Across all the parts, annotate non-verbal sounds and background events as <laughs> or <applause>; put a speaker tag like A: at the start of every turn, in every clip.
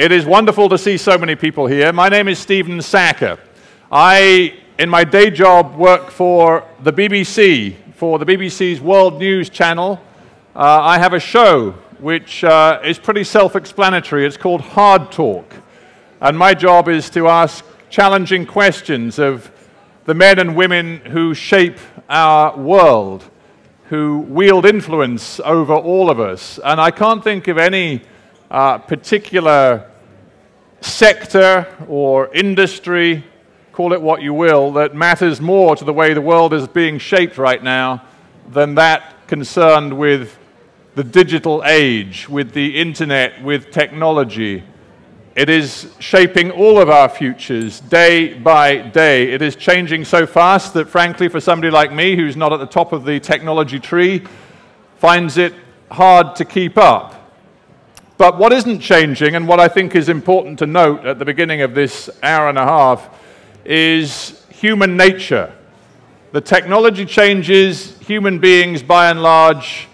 A: It is wonderful to see so many people here. My name is Stephen Sackur. I, in my day job, work for the BBC, for the BBC's World News Channel. Uh, I have a show which uh, is pretty self explanatory. It's called Hard Talk. And my job is to ask challenging questions of the men and women who shape our world, who wield influence over all of us. And I can't think of any uh, particular sector or industry, call it what you will, that matters more to the way the world is being shaped right now than that concerned with the digital age, with the internet, with technology. It is shaping all of our futures day by day. It is changing so fast that, frankly, for somebody like me who's not at the top of the technology tree, finds it hard to keep up. But what isn't changing, and what I think is important to note at the beginning of this hour and a half, is human nature. The technology changes, human beings, by and large,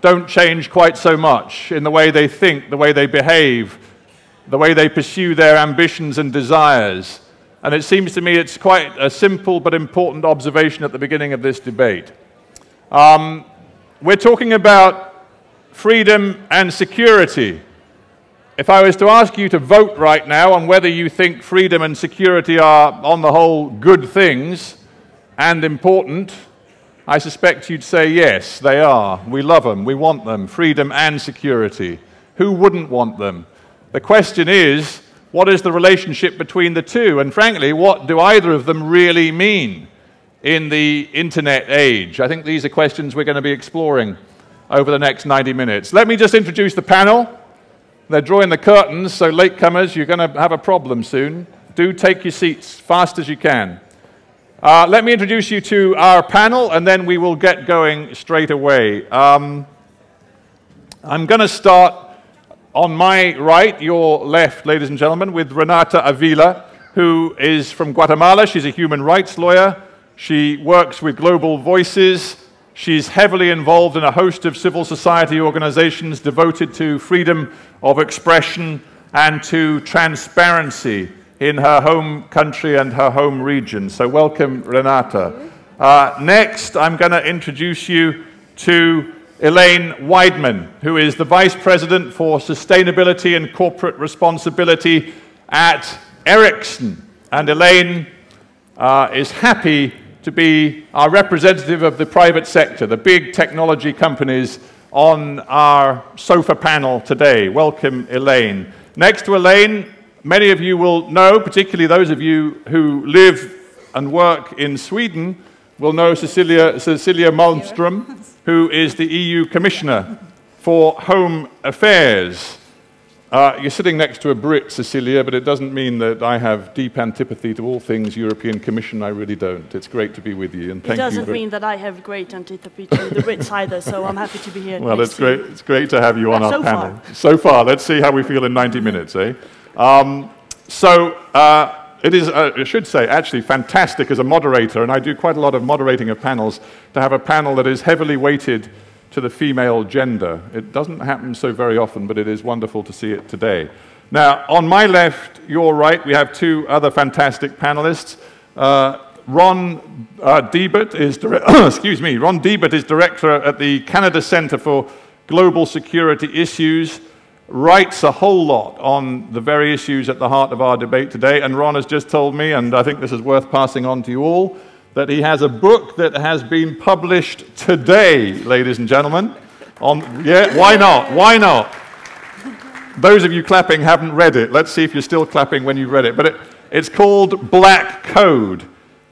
A: don't change quite so much in the way they think, the way they behave, the way they pursue their ambitions and desires. And it seems to me it's quite a simple but important observation at the beginning of this debate. Um, we're talking about freedom and security. If I was to ask you to vote right now on whether you think freedom and security are, on the whole, good things and important, I suspect you'd say yes, they are. We love them, we want them, freedom and security. Who wouldn't want them? The question is, what is the relationship between the two? And frankly, what do either of them really mean in the internet age? I think these are questions we're going to be exploring over the next 90 minutes. Let me just introduce the panel. They're drawing the curtains, so latecomers, you're going to have a problem soon. Do take your seats fast as you can. Uh, let me introduce you to our panel, and then we will get going straight away. Um, I'm going to start on my right, your left, ladies and gentlemen, with Renata Avila, who is from Guatemala. She's a human rights lawyer. She works with Global Voices. She's heavily involved in a host of civil society organizations devoted to freedom of expression and to transparency in her home country and her home region. So, welcome, Renata. Uh, next, I'm going to introduce you to Elaine Weidman, who is the Vice President for Sustainability and Corporate Responsibility at Ericsson. And Elaine uh, is happy to be our representative of the private sector, the big technology companies on our sofa panel today. Welcome, Elaine. Next to Elaine Many of you will know, particularly those of you who live and work in Sweden, will know Cecilia, Cecilia Malmström, who is the EU Commissioner for Home Affairs. Uh, you're sitting next to a Brit, Cecilia, but it doesn't mean that I have deep antipathy to all things European Commission. I really don't. It's great to be with you, and thank
B: you. It doesn't
A: you
B: mean that I have great antipathy to the Brits either, so I'm happy to be here.
A: Well, it's great. It's great to have you on our
B: so
A: panel.
B: Far.
A: So far, let's see how we feel in 90 minutes, eh? Um, so uh, it is, uh, I should say, actually fantastic as a moderator, and I do quite a lot of moderating of panels, to have a panel that is heavily weighted to the female gender. It doesn't happen so very often, but it is wonderful to see it today. Now, on my left, your right, we have two other fantastic panelists. Uh, Ron uh, Deibert is, <coughs> excuse me, Ron Deibert is director at the Canada Centre for Global Security Issues writes a whole lot on the very issues at the heart of our debate today. And Ron has just told me, and I think this is worth passing on to you all, that he has a book that has been published today, ladies and gentlemen. On, yeah, why not? Why not? Those of you clapping haven't read it. Let's see if you're still clapping when you've read it. But it, it's called Black Code,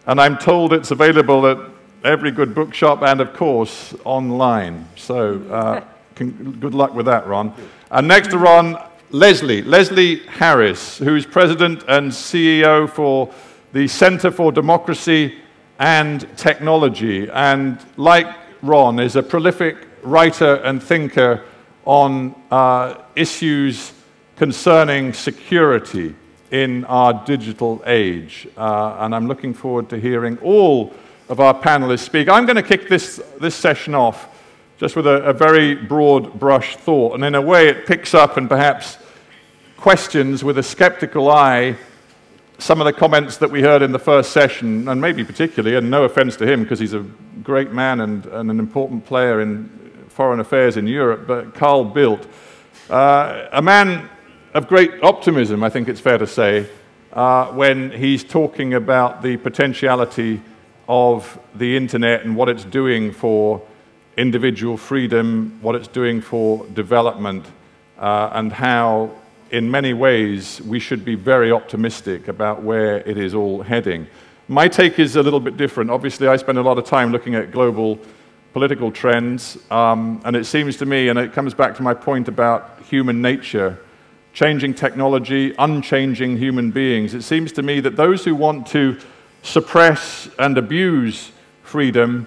A: and I'm told it's available at every good bookshop and, of course, online. So uh, good luck with that, Ron. And next to Ron, Leslie, Leslie Harris, who's president and CEO for the Center for Democracy and Technology. And like Ron, is a prolific writer and thinker on uh, issues concerning security in our digital age. Uh, and I'm looking forward to hearing all of our panelists speak. I'm going to kick this, this session off just with a, a very broad brush thought. And in a way, it picks up and perhaps questions with a skeptical eye some of the comments that we heard in the first session, and maybe particularly, and no offense to him because he's a great man and, and, an important player in foreign affairs in Europe, but Carl Bildt, uh, a man of great optimism, I think it's fair to say, uh, when he's talking about the potentiality of the internet and what it's doing for individual freedom, what it's doing for development, uh, and how, in many ways, we should be very optimistic about where it is all heading. My take is a little bit different. Obviously, I spend a lot of time looking at global political trends, um, and it seems to me, and it comes back to my point about human nature, changing technology, unchanging human beings, it seems to me that those who want to suppress and abuse freedom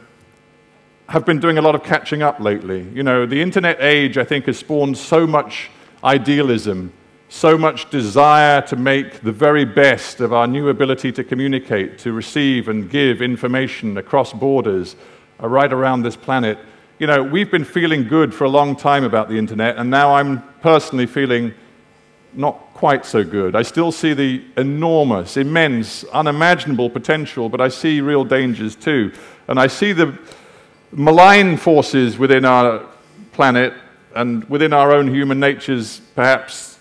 A: have been doing a lot of catching up lately. You know, the internet age, I think, has spawned so much idealism, so much desire to make the very best of our new ability to communicate, to receive and give information across borders uh, right around this planet. You know, we've been feeling good for a long time about the internet, and now I'm personally feeling not quite so good. I still see the enormous, immense, unimaginable potential, but I see real dangers too. And I see the malign forces within our planet and within our own human natures perhaps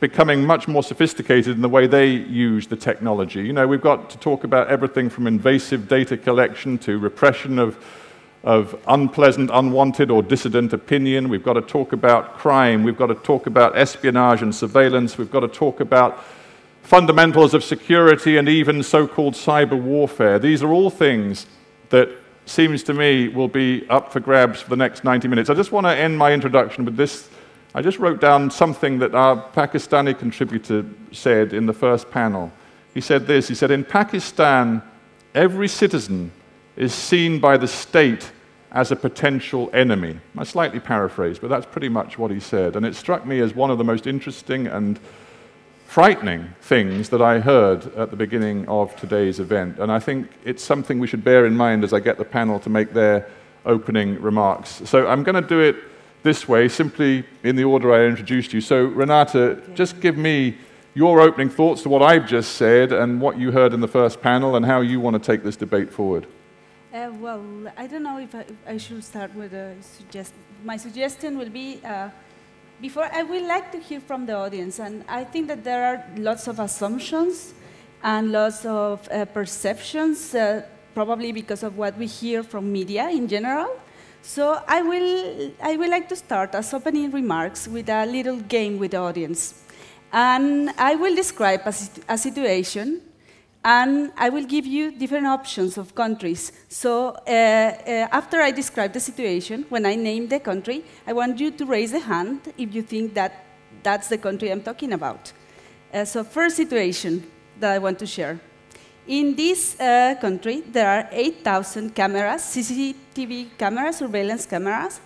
A: becoming much more sophisticated in the way they use the technology. You know, we've got to talk about everything from invasive data collection to repression of, of unpleasant, unwanted, or dissident opinion. We've got to talk about crime. We've got to talk about espionage and surveillance. We've got to talk about fundamentals of security and even so called cyber warfare. These are all things that seems to me will be up for grabs for the next 90 minutes. I just want to end my introduction with this. I just wrote down something that our Pakistani contributor said in the first panel. He said this He said, In Pakistan, every citizen is seen by the state as a potential enemy. I slightly paraphrase, but that's pretty much what he said. And it struck me as one of the most interesting and frightening things that I heard at the beginning of today's event. And I think it's something we should bear in mind as I get the panel to make their opening remarks. So I'm going to do it this way, simply in the order I introduced you. So, Renata, okay. just give me your opening thoughts to what I've just said and what you heard in the first panel and how you want to take this debate forward.
C: Uh, well, I don't know if I, if I should start with a suggestion. My suggestion will be uh, before, I would like to hear from the audience, and I think that there are lots of assumptions and lots of uh, perceptions, uh, probably because of what we hear from media in general. So I will, I would like to start as opening remarks with a little game with the audience. And I will describe a, a situation and I will give you different options of countries. So uh, uh, after I describe the situation, when I name the country, I want you to raise a hand if you think that that's the country I'm talking about. Uh, so first situation that I want to share. In this uh, country, there are 8,000 cameras, CCTV cameras, surveillance cameras,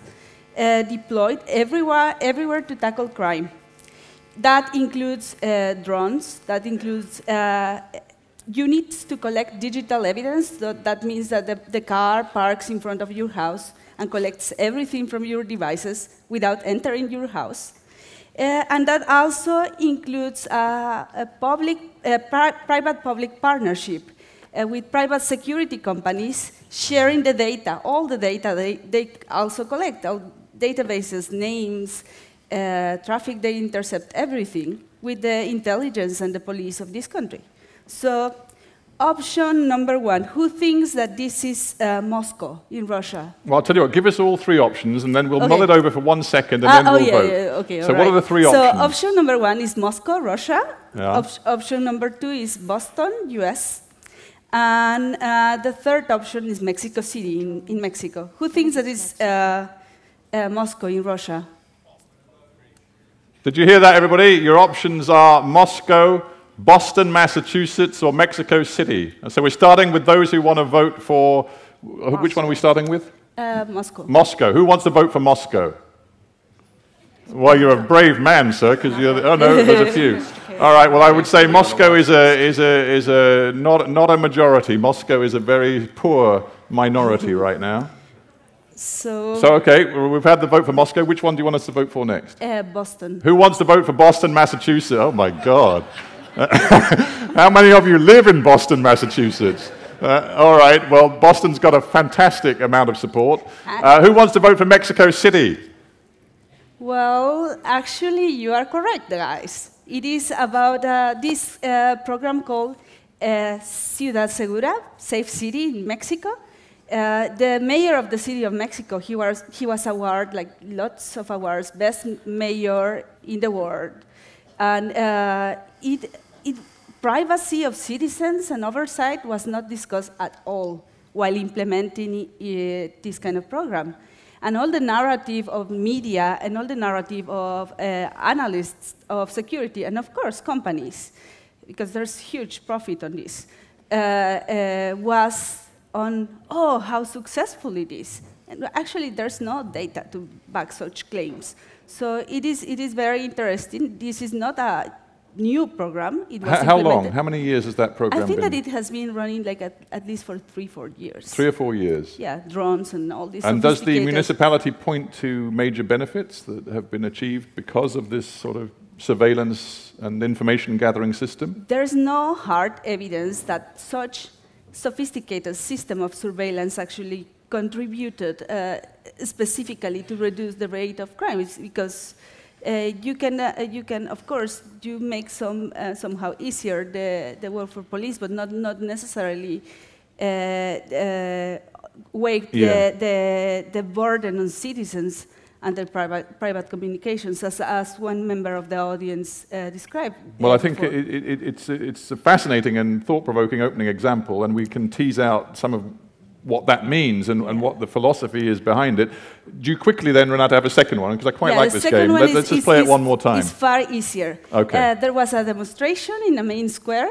C: uh, deployed everywhere, everywhere to tackle crime. That includes uh, drones, that includes units to collect digital evidence. that means that the, the, car parks in front of your house and collects everything from your devices without entering your house. Uh, and that also includes a public, pri private-public partnership uh, with private security companies sharing the data, all the data they, they also collect, all databases, names, uh, traffic, they intercept everything with the intelligence and the police of this country. So option number one, who thinks that this is uh, Moscow in Russia?
A: Well, I'll tell you what, give us all three options and then we'll okay. mull it over for one second and uh, then
C: oh
A: we'll
C: yeah,
A: vote.
C: Yeah, okay,
A: so
C: what
A: are the three options?
C: So option number one is Moscow, Russia. Yeah. Op option number two is Boston, US. And uh, the third option is Mexico City in, in Mexico. Who thinks that is uh, uh, Moscow in Russia?
A: Did you hear that, everybody? Your options are Moscow, Boston, Massachusetts, or Mexico City. And so we're starting with those who want to vote for. Moscow. Which one are we starting with?
C: Uh, Moscow.
A: Moscow. Who wants to vote for Moscow? Well, you're a brave man, sir, because you're. The, oh no, there's a few. <laughs> All right. Well, I would say Moscow is a is a is a not not a majority. Moscow is a very poor minority right now.
C: So,
A: So, okay, we've had the vote for Moscow. Which one do you want us to vote for next?
C: uh, Boston.
A: Who wants to vote for Boston, Massachusetts? Oh my God. <laughs> How many of you live in Boston, Massachusetts? Uh, all right, well, Boston's got a fantastic amount of support. Uh, who wants to vote for Mexico City?
C: Well, actually, you are correct, guys. It is about uh, this uh, program called uh, Ciudad Segura, Safe City in Mexico. Uh, the mayor of the city of Mexico, he was, he was awarded like lots of awards, best mayor in the world. And uh, it, it, privacy of citizens and oversight was not discussed at all while implementing uh, this kind of program. And all the narrative of media and all the narrative of uh, analysts of security and of course companies, because there's huge profit on this, uh, uh, was on, oh, how successful it is. And actually, there's no data to back such claims. So it is, it is very interesting. This is not a new program. It was
A: how long? How many years has that program
C: I think
A: been?
C: that it has been running like at, at least for three, four years.
A: Three or four years.
C: Yeah, drones and all this.
A: And does the municipality point to major benefits that have been achieved because of this sort of surveillance and information gathering system?
C: There's no hard evidence that such sophisticated system of surveillance actually contributed uh, specifically to reduce the rate of crimes because uh, you can, uh, you can, of course, you make some uh, somehow easier the, the work for police, but not not necessarily uh, uh, weight
A: Yeah.
C: the, the the burden on citizens and their private private communications, as as one member of the audience uh, described.
A: Well, I think it, it, it- it's, it's a fascinating and thought-provoking opening example, and we can tease out some of what that means and, and what the philosophy is behind it. Do you quickly then, Renata, have a second one? Because I quite
C: Yeah,
A: like this game.
C: one
A: Let,
C: is-
A: us just
C: is-
A: play it
C: is-
A: one more time.
C: It's far easier.
A: Okay.
C: Uh, there was a demonstration in the main square,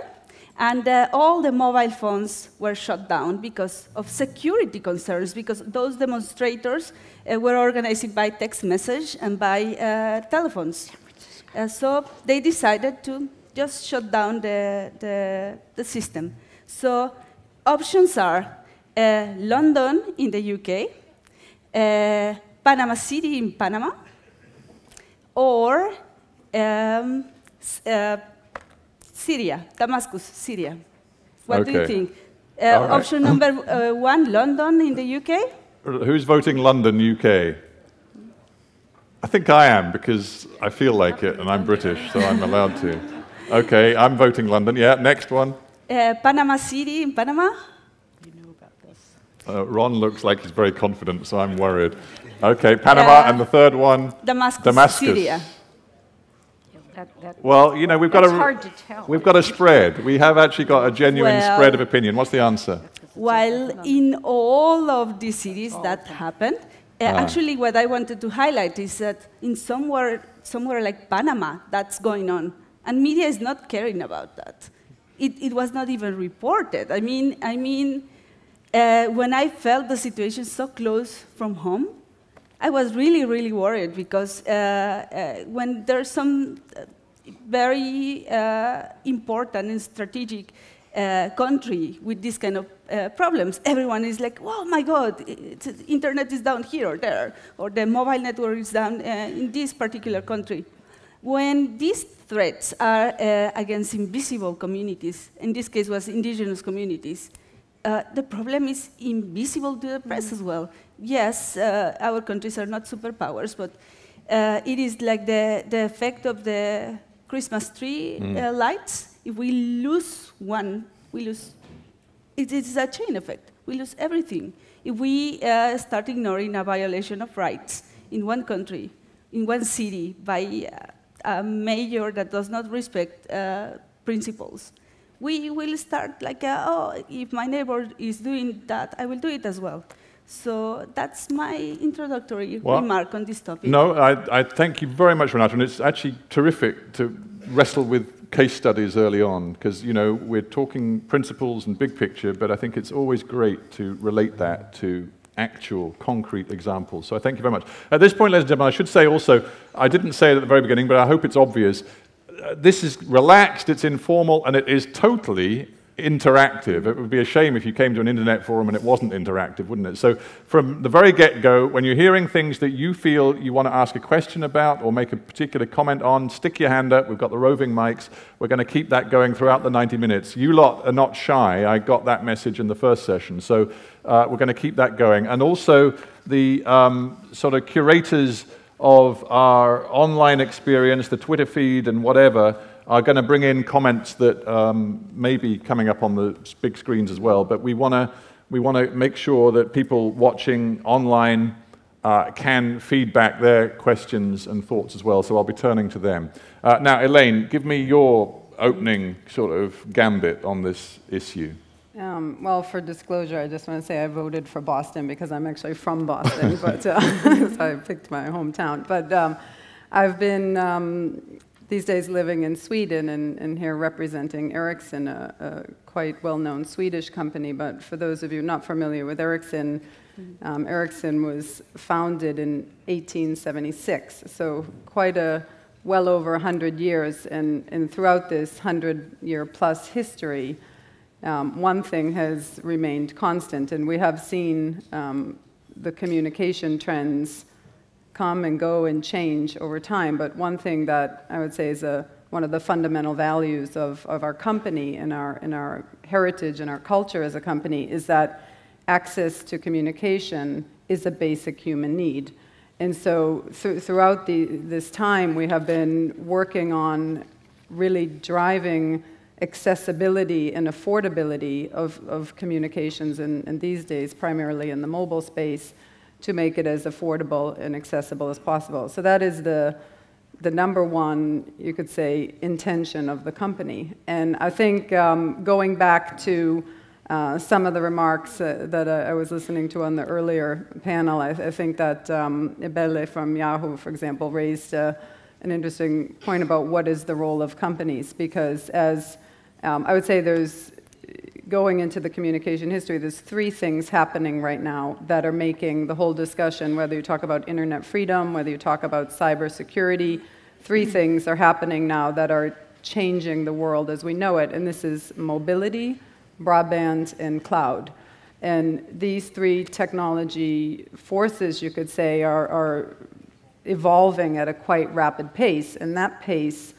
C: and uh, all the mobile phones were shut down because of security concerns, because those demonstrators uh, were organized by text message and by uh, telephones. Uh, so they decided to just shut down the, the, the system. So options are London in the UK, uh, Panama City in Panama, or um, uh, Syria, Damascus, Syria. What do you think? Uh,
A: right.
C: Option number uh, <laughs> one, London in the UK.
A: Who's voting London, UK? I think I am because I feel like it and I'm British, so I'm allowed to. <laughs> Okay, I'm voting London. Yeah, next one.
C: Uh, Panama City in Panama.
A: Uh, Ron looks like he's very confident, so I'm worried. Okay, Panama,
C: Uh,
A: and the third one,
C: Damascus,
A: Damascus.
C: Syria.
D: That, that,
A: Well, you know, we've got a
D: hard to tell.
A: we've got a spread. We have actually got a genuine
C: Well-
A: spread of opinion. What's the answer?
C: Well, in all of the cities that happened, uh,
A: Ah.
C: actually what I wanted to highlight is that in somewhere, somewhere like Panama, that's going on. And media is not caring about that. It, it was not even reported. I mean, I mean uh, when I felt the situation so close from home, I was really, really worried because uh, uh, when there's some uh, very uh, important and strategic country with this kind of problems, everyone is like, oh my God, internet is down here or there, or the mobile network is down in this particular country. When these threats are uh, against invisible communities, in this case was indigenous communities, uh, the problem is invisible to the press as well. Yes, uh, our countries are not superpowers, but uh, it is like the, the effect of the Christmas tree uh, lights. If we lose one, we lose. It is a chain effect. We lose everything. If we uh, start ignoring a violation of rights in one country, in one city, by uh, a mayor that does not respect uh, principles, we will start like, uh, oh, if my neighbor is doing that, I will do it as well. So that's my introductory
A: Well,
C: remark on this topic.
A: No, I, I thank you very much, Renata, and it's actually terrific to wrestle with case studies early on because you know we're talking principles and big picture, but I think it's always great to relate that to actual concrete examples. So I thank you very much. At this point, ladies and gentlemen, I should say also, I didn't say it at the very beginning, but I hope it's obvious. This is relaxed, it's informal, and it is totally interactive. It would be a shame if you came to an internet forum and it wasn't interactive, wouldn't it? So, from the very get go, when you're hearing things that you feel you want to ask a question about or make a particular comment on, stick your hand up. We've got the roving mics. We're going to keep that going throughout the 90 minutes. You lot are not shy. I got that message in the first session. So, uh, we're going to keep that going. And also, the um, sort of curators of our online experience, the Twitter feed, and whatever are going to bring in comments that um, may be coming up on the big screens as well. But we want to we want to make sure that people watching online uh, can feedback their questions and thoughts as well. So I'll be turning to them. Uh, now, Elaine, give me your opening sort of gambit on this issue.
E: Um, well, for disclosure, I just want to say I voted for Boston because I'm actually from Boston, <laughs> but uh, <laughs> so I picked my hometown. But um, I've been um, these days living in Sweden and, and here representing Ericsson, a, a quite well-known Swedish company. But for those of you not familiar with Ericsson, um, Ericsson was founded in 1876, so quite a well over 100 years. And, and throughout this 100-year plus history, um, one thing has remained constant, and we have seen um, the communication trends come and go and change over time. But one thing that I would say is a, one of the fundamental values of, of our company and our, and our heritage and our culture as a company is that access to communication is a basic human need. And so th throughout the, this time, we have been working on really driving accessibility and affordability of, of communications, and, these days primarily in the mobile space, to make it as affordable and accessible as possible. So that is the, the number one, you could say, intention of the company. And I think um, going back to uh, some of the remarks uh, that I was listening to on the earlier panel, I, I think that um, from Yahoo, for example, raised uh, an interesting point about what is the role of companies, because as um, I would say there's going into the communication history, there's three things happening right now that are making the whole discussion, whether you talk about internet freedom, whether you talk about cybersecurity, three mm-hmm. things are happening now that are changing the world as we know it, and this is mobility, broadband, and cloud. And these three technology forces, you could say, are, are evolving at a quite rapid pace, and that pace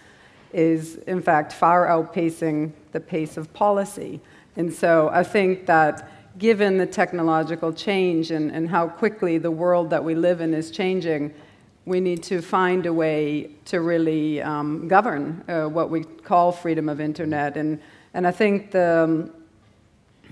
E: is, in fact, far outpacing the pace of policy. And so I think that given the technological change and, and how quickly the world that we live in is changing, we need to find a way to really um, govern uh, what we call freedom of internet. And, and I think the, um,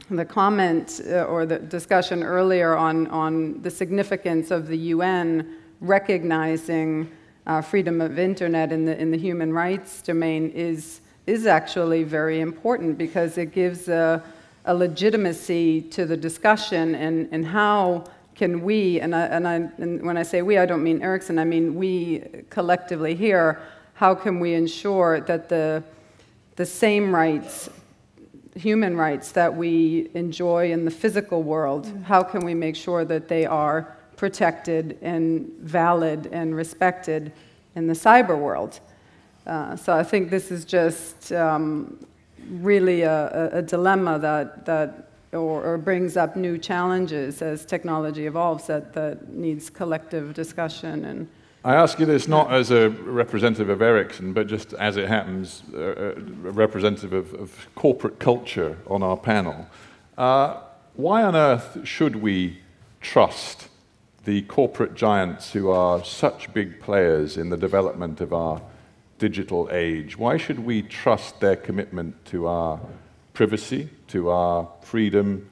E: the comment uh, or the discussion earlier on, on the significance of the UN recognizing uh, freedom of internet in the, in the human rights domain is is actually very important because it gives a, a legitimacy to the discussion and, and how can we, and, I, and, I, and when I say we, I don't mean Ericsson, I mean we collectively here, how can we ensure that the, the same rights, human rights that we enjoy in the physical world, mm. how can we make sure that they are protected and valid and respected in the cyber world? Uh, so I think this is just um, really a, a, dilemma that, that or, or, brings up new challenges as technology evolves that, that needs collective discussion and
A: I ask you this not as a representative of Ericsson, but just as it happens, uh, a representative of, of, corporate culture on our panel. Uh, why on earth should we trust the corporate giants who are such big players in the development of our digital age? Why should we trust their commitment to our privacy, to our freedom,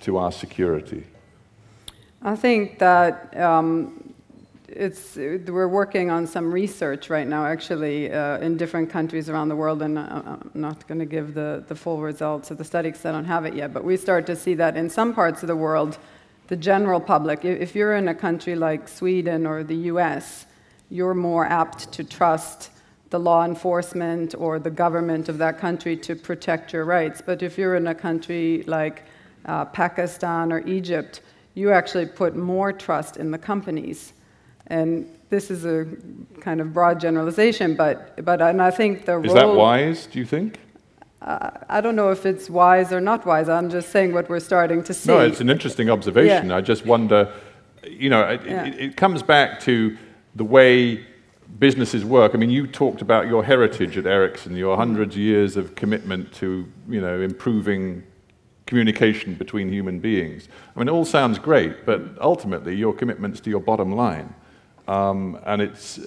A: to our security?
E: I think that um, it's, we're working on some research right now, actually, uh, in different countries around the world, and I'm not going to give the, the full results of the study because I don't have it yet, but we start to see that in some parts of the world, the general public, if you're in a country like Sweden or the US, you're more apt to trust the law enforcement or the government of that country to protect your rights. But if you're in a country like uh, Pakistan or Egypt, you actually put more trust in the companies. And this is a kind of broad generalization, but, but and I think the
A: is
E: role...
A: that wise, do you think?
E: Uh, I don't know if it's wise or not wise. I'm just saying what we're starting to see.
A: No, it's an interesting observation.
E: Yeah.
A: I just wonder, you know, it,
E: Yeah.
A: it, it comes back to the way businesses work. I mean, you talked about your heritage at Ericsson, your hundreds of years of commitment to, you know, improving communication between human beings. I mean, it all sounds great, but ultimately your commitment's to your bottom line. Um, and it's,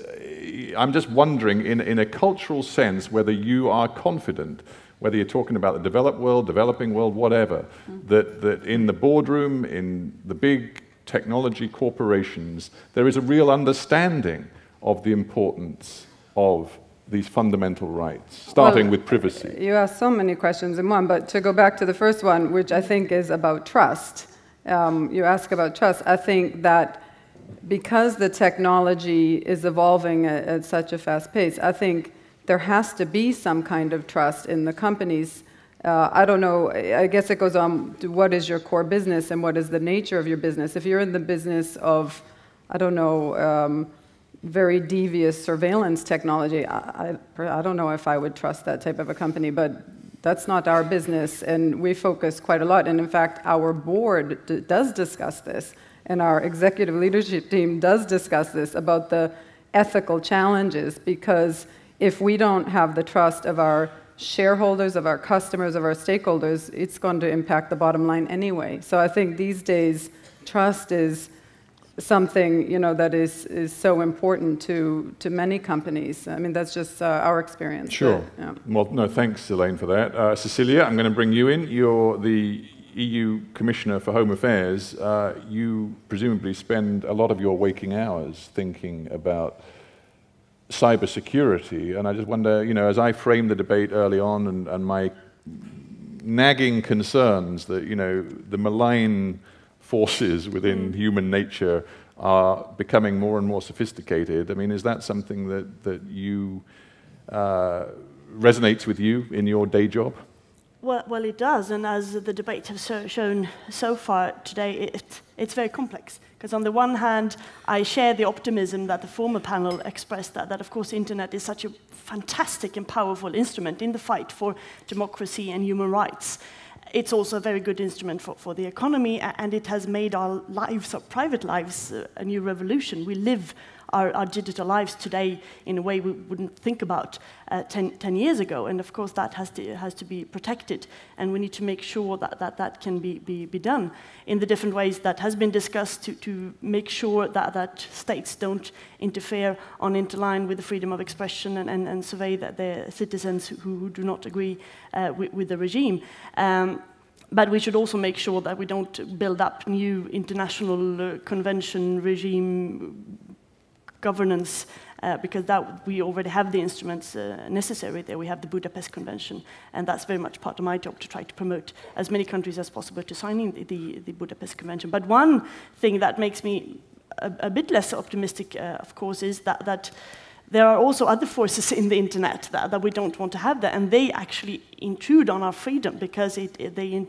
A: I'm just wondering, in, in a cultural sense, whether you are confident, whether you're talking about the developed world, developing world, whatever, that, that in the boardroom, in the big technology corporations, there is a real understanding of the importance of these fundamental rights, starting
E: Well,
A: with privacy.
E: You asked so many questions in one, but to go back to the first one, which I think is about trust, um, you ask about trust. I think that because the technology is evolving at, at such a fast pace, I think there has to be some kind of trust in the companies. Uh, I don't know, I guess it goes on what is your core business and what is the nature of your business. If you're in the business of, I don't know, um, very devious surveillance technology, I, I, I don't know if I would trust that type of a company, but that's not our business, and we focus quite a lot. And in fact, our board does discuss this, and our executive leadership team does discuss this about the ethical challenges, because if we don't have the trust of our shareholders, of our customers, of our stakeholders, it's going to impact the bottom line anyway. So I think these days, trust is something you know that is, is so important to, to many companies. I mean, that's just uh, our experience.
A: Sure.
E: but, yeah.
A: Well, no, thanks, Elaine, for that. Uh, Cecilia, I'm going to bring you in. You're the EU Commissioner for Home Affairs. Uh, you presumably spend a lot of your waking hours thinking about cybersecurity, and I just wonder, you know, as I framed the debate early on and, and my nagging concerns that, you know, the malign forces within human nature are becoming more and more sophisticated. I mean, is that something that, that you uh, resonates with you in your day job?
B: Well, well, it does, and as the debate has so, shown so far today, it, it's very complex. Because on the one hand, I share the optimism that the former panel expressed that, that of course internet is such a fantastic and powerful instrument in the fight for democracy and human rights. It's also a very good instrument for, for the economy, and it has made our lives, our private lives, uh, a new revolution. We live our, our digital lives today in a way we wouldn't think about uh, 10, 10 years ago. And of course, that has to, has to be protected. And we need to make sure that that, that can be, be, be done in the different ways that has been discussed to, to make sure that, that states don't interfere on interline with the freedom of expression and, and, and survey that their citizens who, who do not agree uh, with, with the regime. Um, but we should also make sure that we don't build up new international uh, convention regime governance, uh, because that we already have the instruments uh, necessary there. We have the Budapest Convention, and that's very much part of my job to try to promote as many countries as possible to signing the, the, the Budapest Convention. But one thing that makes me a, a bit less optimistic, uh, of course, is that, that there are also other forces in the internet that, that we don't want to have there, and they actually intrude on our freedom because it, it- they,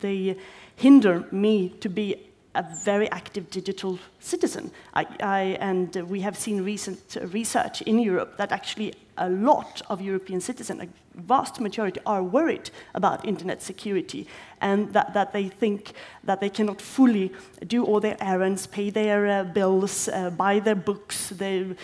B: they hinder me to be a very active digital citizen. I, I, and we have seen recent research in Europe that actually a lot of European citizens, a vast majority, are worried about internet security and that, that they think that they cannot fully do all their errands, pay their uh, bills, uh, buy their books, they uh,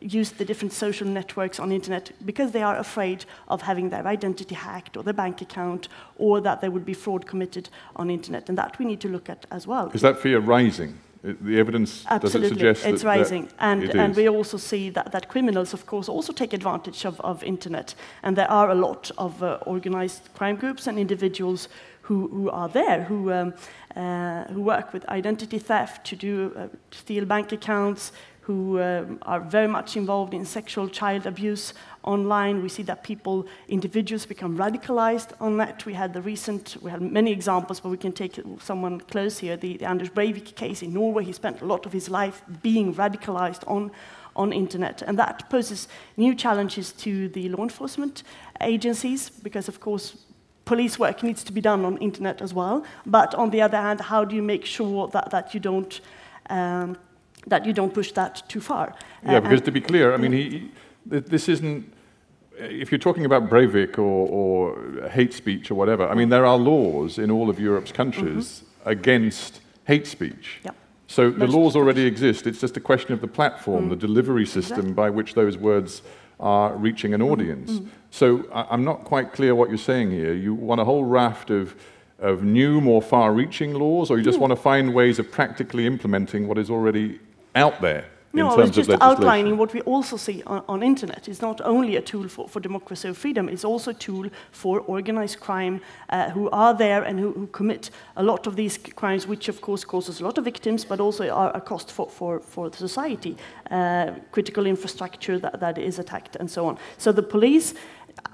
B: use the different social networks on internet because they are afraid of having their identity hacked or their bank account or that there would be fraud committed on internet. And that we need to look at as well.
A: Is that fear rising? The evidence does it
B: Absolutely,
A: suggest
B: it's rising, and
A: it
B: and we also see that, that criminals, of course, also take advantage of, of internet, and there are a lot of uh, organized crime groups and individuals who, who are there who um, uh, who work with identity theft to do uh, steal bank accounts, who um, are very much involved in sexual child abuse online. We see that people, individuals, become radicalized on that. We had the recent, we had many examples, but we can take someone close here, the, the Anders Breivik case in Norway. He spent a lot of his life being radicalized on, on internet, and that poses new challenges to the law enforcement agencies, because of course police work needs to be done on internet as well. But on the other hand, how do you make sure that, that you don't um, that you don't push that too far?
A: Yeah,
B: Uh,
A: because to be clear, I mean, he, this isn't. If you're talking about Breivik or, or hate speech or whatever, I mean, there are laws in all of Europe's countries mm-hmm. against hate speech.
B: Yep.
A: So the laws already exist. It's just a question of the platform, mm. the delivery system exactly. by which those words are reaching an mm-hmm. audience. Mm. So I, am not quite clear what you're saying here. You want a whole raft of, of new, more far reaching laws, or you just mm. want to find ways of practically implementing what is already out there?
B: No, I was just outlining what we also see on, on internet. It's not only a tool for, for democracy or freedom, it's also a tool for organized crime uh, who are there and who, who, commit a lot of these crimes, which of course causes a lot of victims, but also are a cost for, for, for the society, uh, critical infrastructure that, that is attacked and so on. So the police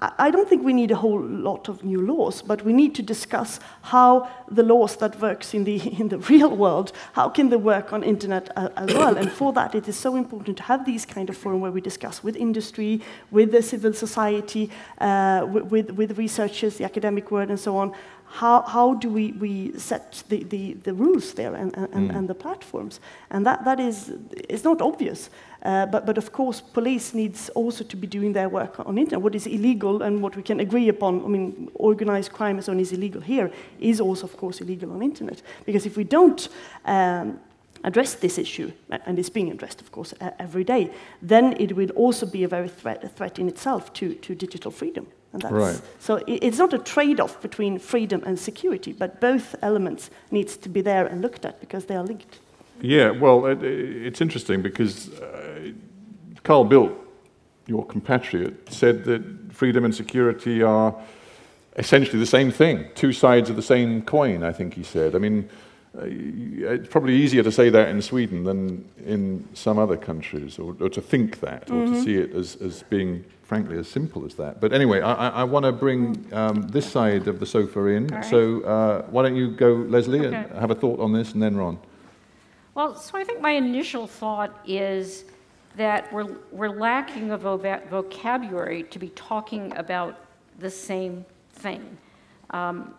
B: I don't think we need a whole lot of new laws, but we need to discuss how the laws that works in the, <laughs> in the real world, how can they work on internet uh, as well? and for that, it is so important to have these kind of forum where we discuss with industry, with the civil society, uh, with, with researchers, the academic world, and so on, how, how do we, we set the, the, the rules there and, and, mm. and the platforms? And that, that is, is not obvious. Uh, but, but of course, police needs also to be doing their work on internet. What is illegal and what we can agree upon, I mean, organized crime as is illegal here, is also, of course, illegal on internet. Because if we don't um, address this issue, and it's being addressed, of course, every day, then it will also be a very threat, a threat in itself to, to digital freedom.
A: right.
B: So it's not a trade-off between freedom and security, but both elements needs to be there and looked at because they are linked.
A: Yeah, well, it, it's interesting because uh, Carl Bildt, your compatriot, said that freedom and security are essentially the same thing, two sides of the same coin, I think he said. I mean, uh, it's probably easier to say that in Sweden than in some other countries, or, or to think that, mm -hmm. or to mm-hmm. see it as, as being, frankly, as simple as that. But anyway, I, I want to bring um, this side of the sofa in. Right. So uh, why don't you go, Leslie, okay. and have a thought on this, and then Ron.
D: Well, so I think my initial thought is that we're, we're lacking a vocabulary to be talking about the same thing. Um,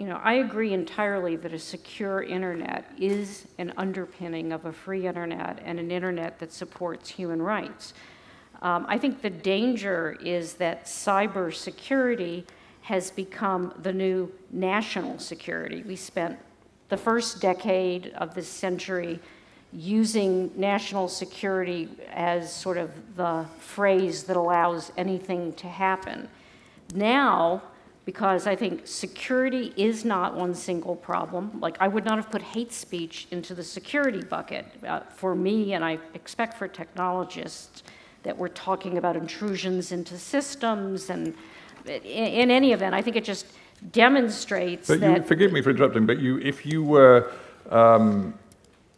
D: you know, I agree entirely that a secure internet is an underpinning of a free internet and an internet that supports human rights. Um, I think the danger is that cybersecurity has become the new national security. We spent the first decade of this century using national security as sort of the phrase that allows anything to happen. Now, because I think security is not one single problem. Like, I would not have put hate speech into the security bucket. Uh, for me, and I expect for technologists, that we're talking about intrusions into systems, and in, in any event, I think it just demonstrates
A: but
D: that.
A: You, forgive me for interrupting, but you, if you were um,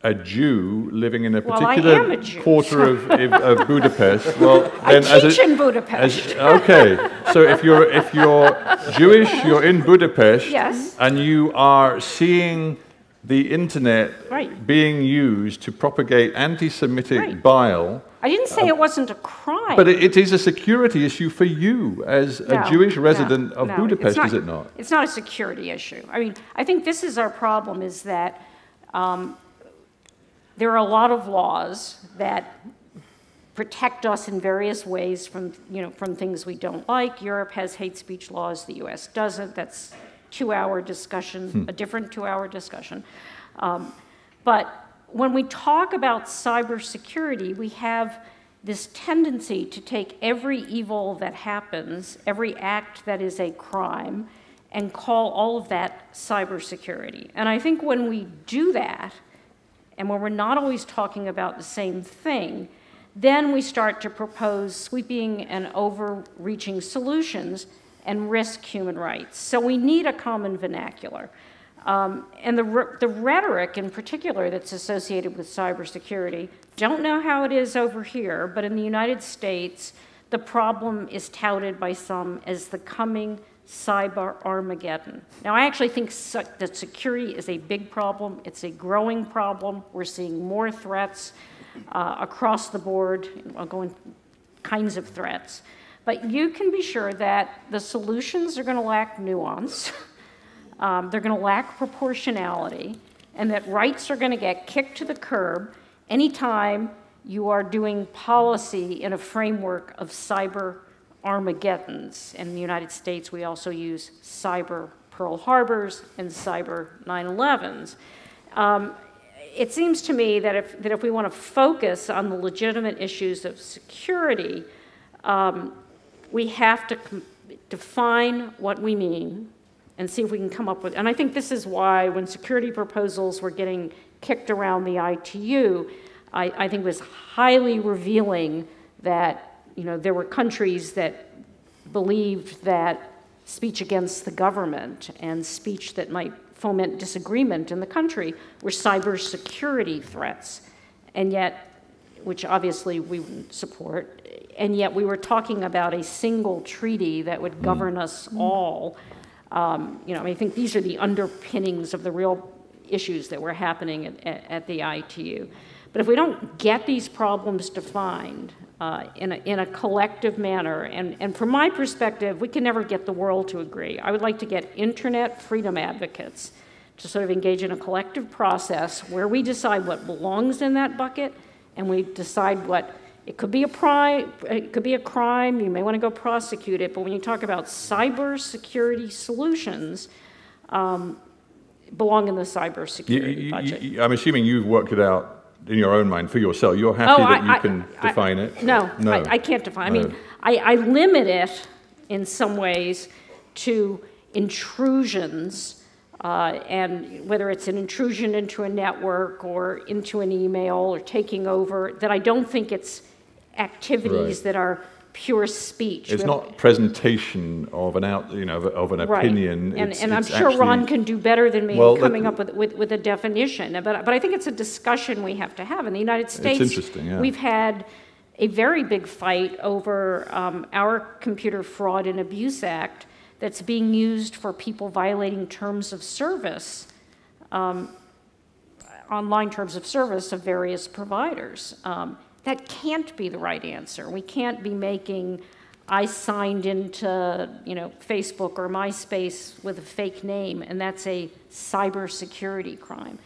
A: a Jew living in a particular
D: well, a
A: quarter of, <laughs> of, Budapest, well,
D: then I teach as a, in Budapest.
A: As, okay, so if you're if you're Jewish, you're in Budapest,
D: yes.
A: and you are seeing the internet
D: right.
A: being used to propagate anti-Semitic right. bile.
D: I didn't say um, it wasn't a crime.
A: But it, it is a security issue for you as
D: no,
A: a Jewish resident
D: no,
A: of
D: no,
A: Budapest,
D: not,
A: is it not?
D: It's not a security issue. I mean, I think this is our problem: is that um, there are a lot of laws that protect us in various ways from, you know, from things we don't like. Europe has hate speech laws, the US doesn't. That's two-hour discussion, hmm. a different two-hour discussion. Um, but when we talk about cybersecurity, we have this tendency to take every evil that happens, every act that is a crime, and call all of that cybersecurity. And I think when we do that, and when we're not always talking about the same thing, then we start to propose sweeping and overreaching solutions and risk human rights. So we need a common vernacular. Um, and the, the rhetoric in particular that's associated with cybersecurity, don't know how it is over here, but in the United States, the problem is touted by some as the coming cyber Armageddon. Now, I actually think that security is a big problem. It's a growing problem. We're seeing more threats uh, across the board, I'll go in kinds of threats. But you can be sure that the solutions are going to lack nuance, <laughs> um, they're going to lack proportionality, and that rights are going to get kicked to the curb anytime you are doing policy in a framework of cyber Armageddons. In the United States, we also use cyber Pearl Harbors and cyber 9 11s. Um, it seems to me that if, that if we want to focus on the legitimate issues of security, um, we have to define what we mean and see if we can come up with. And I think this is why when security proposals were getting kicked around the ITU, I, I think was highly revealing that you know there were countries that believed that speech against the government and speech that might foment disagreement in the country were cybersecurity threats, and yet, which obviously we wouldn't support, and yet we were talking about a single treaty that would govern us mm. all. Um, you know, I think these are the underpinnings of the real issues that were happening at, at, at the ITU. But if we don't get these problems defined uh, in, a, in a collective manner, and, and from my perspective, we can never get the world to agree. I would like to get internet freedom advocates to sort of engage in a collective process where we decide what belongs in that bucket and we decide what it could be a crime, it could be a crime, you may want to go prosecute it, but when you talk about cybersecurity solutions, um, belong in the cybersecurity
A: you, you,
D: budget.
A: You, I'm assuming you've worked it out in your own mind for yourself. You're happy
D: oh,
A: that
D: I,
A: you
D: I,
A: can
D: I,
A: define it?
D: No,
A: no.
D: I, can't define.
A: No.
D: I mean, I, limit it in some ways to intrusions. Uh, and whether it's an intrusion into a network or into an email or taking over, that I don't think it's activities
A: right.
D: that are pure speech.
A: It's not presentation of an out, you know, of an opinion.
D: Right. And,
A: it's,
D: and I'm sure
A: actually,
D: Ron can do better than me
A: well,
D: coming
A: let,
D: up with, with, with, a definition. But, but I think it's a discussion we have to have. In the United States,
A: it's interesting, yeah.
D: we've had a very big fight over um, our Computer Fraud and Abuse Act that's being used for people violating terms of service, um, online terms of service of various providers. Um, that can't be the right answer. We can't be making I signed into, you know, Facebook or MySpace with a fake name, and that's a cybersecurity crime.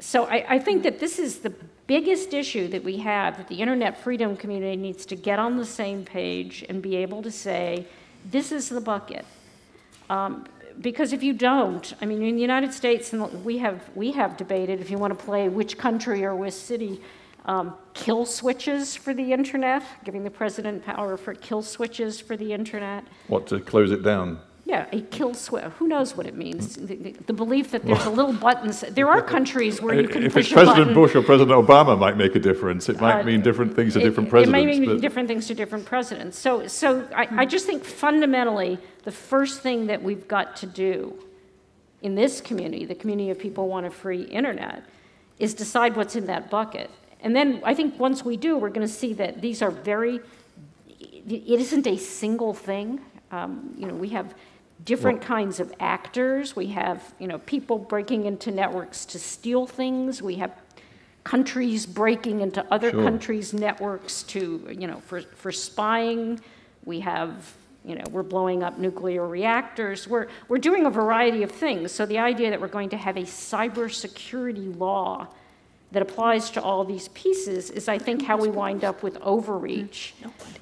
D: So I, I, think that this is the biggest issue that we have, that the internet freedom community needs to get on the same page and be able to say, this is the bucket. Um, because if you don't, I mean, in the United States, we have, we have debated if you want to play which country or which city um, kill switches for the internet, giving the president power for kill switches for the internet.
A: What, to close it down?
D: Yeah, a kill switch. Who knows what it means? The, the, the belief that there's a little button. There are <laughs> countries where you can
A: if
D: push
A: it's President
D: button.
A: Bush or President Obama, might make a difference. It might
D: Uh,
A: mean different things to
D: it,
A: different presidents.
D: It might mean different things to different presidents. So, so I, I just think fundamentally, the first thing that we've got to do in this community, the community of people who want a free internet, is decide what's in that bucket. And then I think once we do, we're going to see that these are very, it isn't a single thing. Um, you know, we have different
A: Well-
D: kinds of actors. We have, you know, people breaking into networks to steal things. We have countries breaking into other
A: Sure.
D: countries' networks to, you know, for, for spying. We have, you know, we're blowing up nuclear reactors. We're, we're doing a variety of things. So the idea that we're going to have a cybersecurity law that applies to all these pieces is, I think, how we wind up with overreach.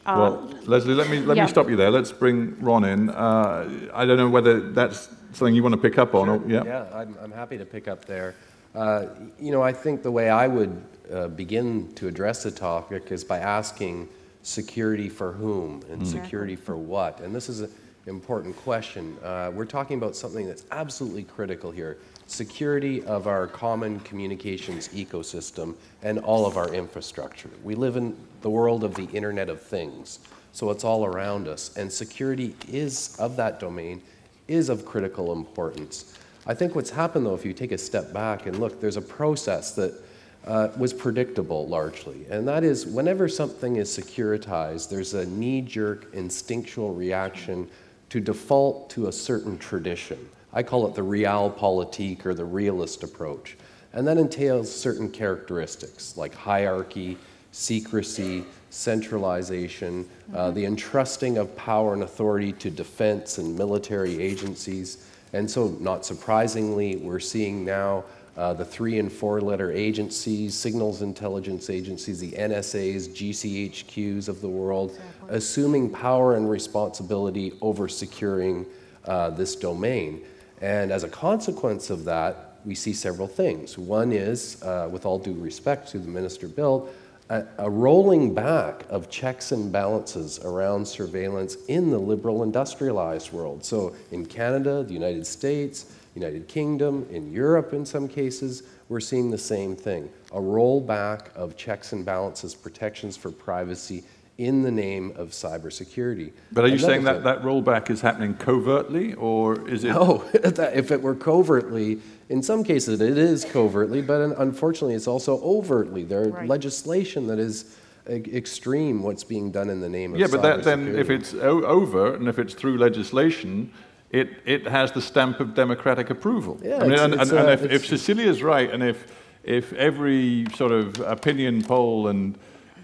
A: Well, Leslie, let me let
D: yeah.
A: me stop you there. Let's bring Ron in. Uh, I don't know whether that's something you want to pick up on. Or, yeah.
F: Yeah, I'm, I'm happy to pick up there. Uh, you know, I think the way I would uh, begin to address the topic is by asking security for whom and security for what. And this is an important question. Uh, we're talking about something that's absolutely critical here security of our common communications ecosystem and all of our infrastructure. We live in the world of the Internet of Things, so it's all around us. And security is, of that domain, is of critical importance. I think what's happened, though, if you take a step back and look, there's a process that uh, was predictable largely, and that is whenever something is securitized, there's a knee jerk instinctual reaction to default to a certain tradition. I call it the realpolitik or the realist approach. And that entails certain characteristics like hierarchy, secrecy, centralization, uh, the entrusting of power and authority to defense and military agencies. And so, not surprisingly, we're seeing now uh, the three and four letter agencies, signals intelligence agencies, the NSAs, GCHQs of the world, assuming power and responsibility over securing uh, this domain. And as a consequence of that, we see several things. One is, uh, with all due respect to the Minister Bill, a, a, rolling back of checks and balances around surveillance in the liberal industrialized world. So in Canada, the United States, United Kingdom, in Europe in some cases, we're seeing the same thing. A rollback of checks and balances, protections for privacy in the name of cybersecurity.
A: But are you Another saying that that rollback is happening covertly, or is it?
F: No, <laughs> if it were covertly, in some cases it is covertly, but unfortunately it's also overtly. There's right. legislation that is extreme what's being done in the name of
A: yeah, but that, then if it's over and if it's through legislation, it, it has the stamp of democratic approval.
F: Yeah, I mean,
A: it's,
F: and,
A: it's, and, uh, if, if Cecilia's right, and if, if every sort of opinion poll and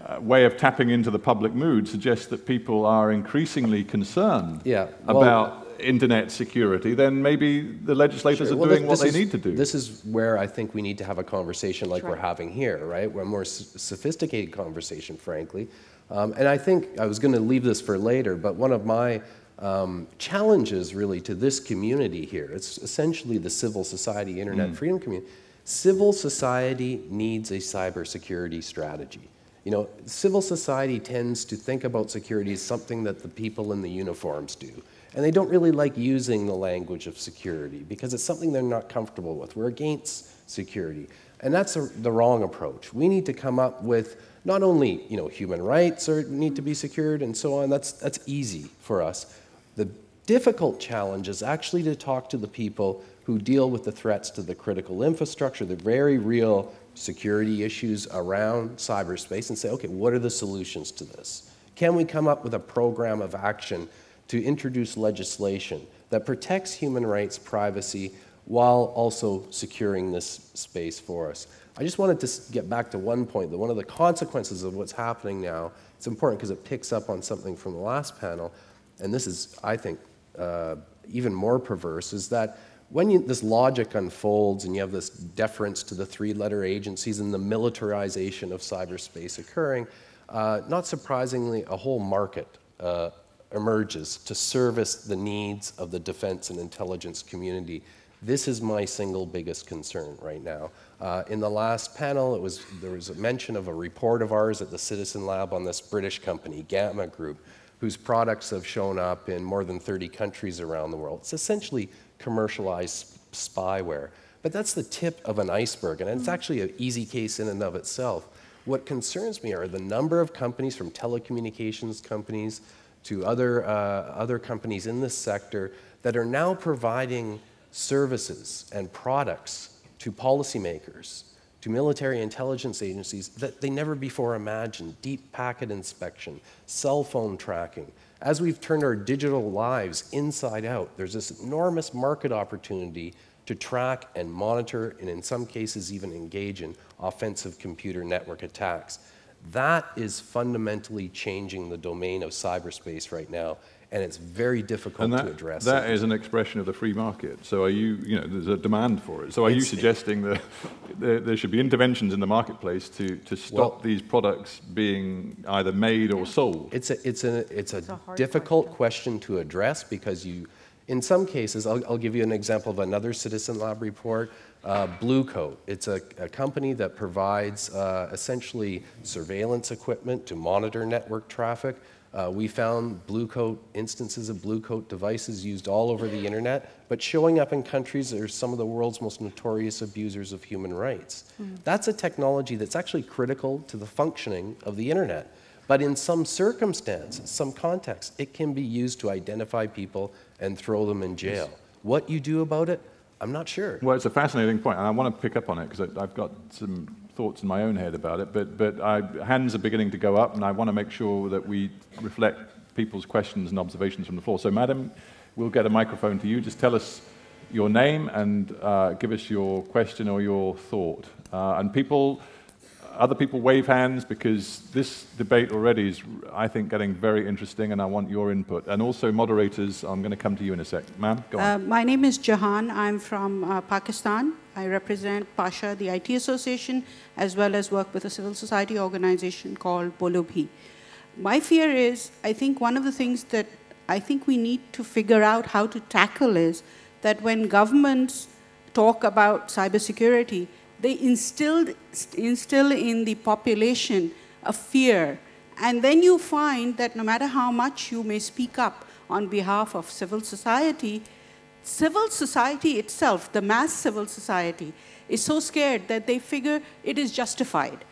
A: uh, way of tapping into the public mood suggests that people are increasingly concerned
F: yeah, well,
A: about internet security, then maybe the legislators sure. are well, doing what they
F: is,
A: need to do.
F: This is where I think we need to have a conversation like right. we're having here, right? We're a more sophisticated conversation, frankly. Um, and I think I was going to leave this for later, but one of my um, challenges really to this community here, it's essentially the civil society internet mm. freedom community. Civil society needs a cybersecurity strategy. You know, civil society tends to think about security as something that the people in the uniforms do. And they don't really like using the language of security because it's something they're not comfortable with. We're against security. And that's a, the wrong approach. We need to come up with not only, you know, human rights are, need to be secured and so on. That's, that's easy for us. The difficult challenge is actually to talk to the people who deal with the threats to the critical infrastructure, the very real security issues around cyberspace and say, okay, what are the solutions to this? Can we come up with a program of action to introduce legislation that protects human rights, privacy, while also securing this space for us? I just wanted to get back to one point, that one of the consequences of what's happening now, it's important because it picks up on something from the last panel, and this is, I think, uh, even more perverse, is that when you, this logic unfolds and you have this deference to the three letter agencies and the militarization of cyberspace occurring, uh, not surprisingly, a whole market uh, emerges to service the needs of the defense and intelligence community. This is my single biggest concern right now. Uh, in the last panel, it was, there was a mention of a report of ours at the Citizen Lab on this British company, Gamma Group, whose products have shown up in more than 30 countries around the world. It's essentially commercialized spyware. But that's the tip of an iceberg, and it's actually an easy case in and of itself. What concerns me are the number of companies, from telecommunications companies to other, uh, other companies in this sector, that are now providing services and products to policymakers, to military intelligence agencies that they never before imagined deep packet inspection, cell phone tracking, as we've turned our digital lives inside out, there's this enormous market opportunity to track and monitor, and in some cases, even engage in offensive computer network attacks. That is fundamentally changing the domain of cyberspace right now, and it's very difficult
A: that,
F: to address.
A: That
F: it.
A: is an expression of the free market. So are you, you know, there's a demand for it. So are it's, you suggesting that there, there, should be interventions in the marketplace to, to stop well, these products being either made or sold?
F: It's a, it's a, it's a, it's a difficult question. question. to address because you, in some cases, I'll, I'll, give you an example of another Citizen Lab report. Uh, Blue Coat. It's a, a, company that provides uh, essentially surveillance equipment to monitor network traffic. Uh, we found blue coat instances of blue coat devices used all over the internet, but showing up in countries that are some of the world's most notorious abusers of human rights. Mm. That's a technology that's actually critical to the functioning of the internet. But in some circumstances, some context, it can be used to identify people and throw them in jail. What you do about it, I'm not sure.
A: Well, it's a fascinating point, and I want to pick up on it because I've got some thoughts in my own head about it, but, but I, hands are beginning to go up, and I want to make sure that we reflect people's questions and observations from the floor. So, madam, we'll get a microphone to you. Just tell us your name and uh, give us your question or your thought. Uh, and people other people wave hands because this debate already is, I think, getting very interesting, and I want your input. And also, moderators, I'm going to come to you in a sec. Ma'am, go on. Uh,
G: my name is Jahan. I'm from uh, Pakistan. I represent Pasha, the IT Association, as well as work with a civil society organization called Bolo Bhi. my fear is, I think one of the things that I think we need to figure out how to tackle is that when governments talk about cybersecurity, they instilled, instill in the population a fear. And then you find that no matter how much you may speak up on behalf of civil society, civil society itself, the mass civil society, is so scared that they figure it is justified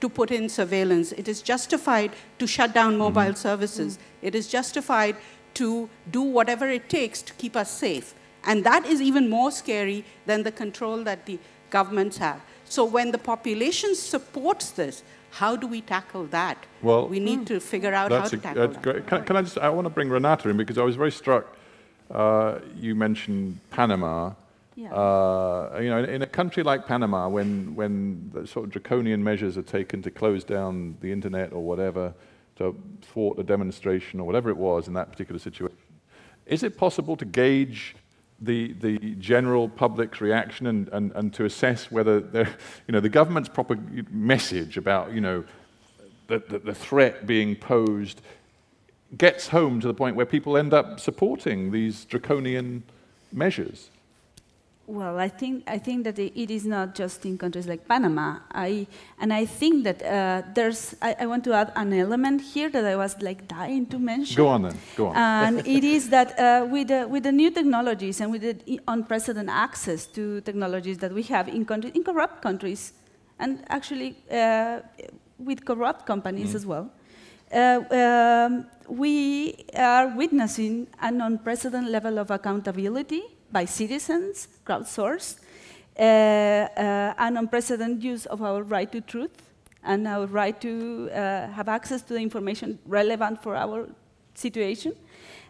G: to put in surveillance. It is justified to shut down mm-hmm. mobile mm -hmm. services. Mm. It is justified to do whatever it takes to keep us safe. And that is even more scary than the control that the governments have. So when the population supports this, how do we tackle that? Well, we need to figure out how to a, tackle that.
A: Great. Can, can, I just, I want to bring Renata in because I was very struck. Uh, you mentioned Panama. Yeah. Uh, you know, in, in, a country like Panama, when, when the sort of draconian measures are taken to close down the internet or whatever, to thwart a demonstration or whatever it was in that particular situation, is it possible to gauge the, the general public's reaction and, and, and to assess whether you know, the government's proper message about you know, the, the, the threat being posed gets home to the point where people end up supporting these draconian measures?
C: Well, I think I think that it is not just in countries like Panama. I and I think that uh, there's. I, I, want to add an element here that I was like dying to mention.
A: Go on then. Go on.
C: And it is that uh, with the, with the new technologies and with the unprecedented access to technologies that we have in countries in corrupt countries, and actually uh, with corrupt companies mm. as well. Uh, um, we are witnessing an unprecedented level of accountability by citizens, crowdsourced, uh, uh, an unprecedented use of our right to truth and our right to uh, have access to the information relevant for our situation.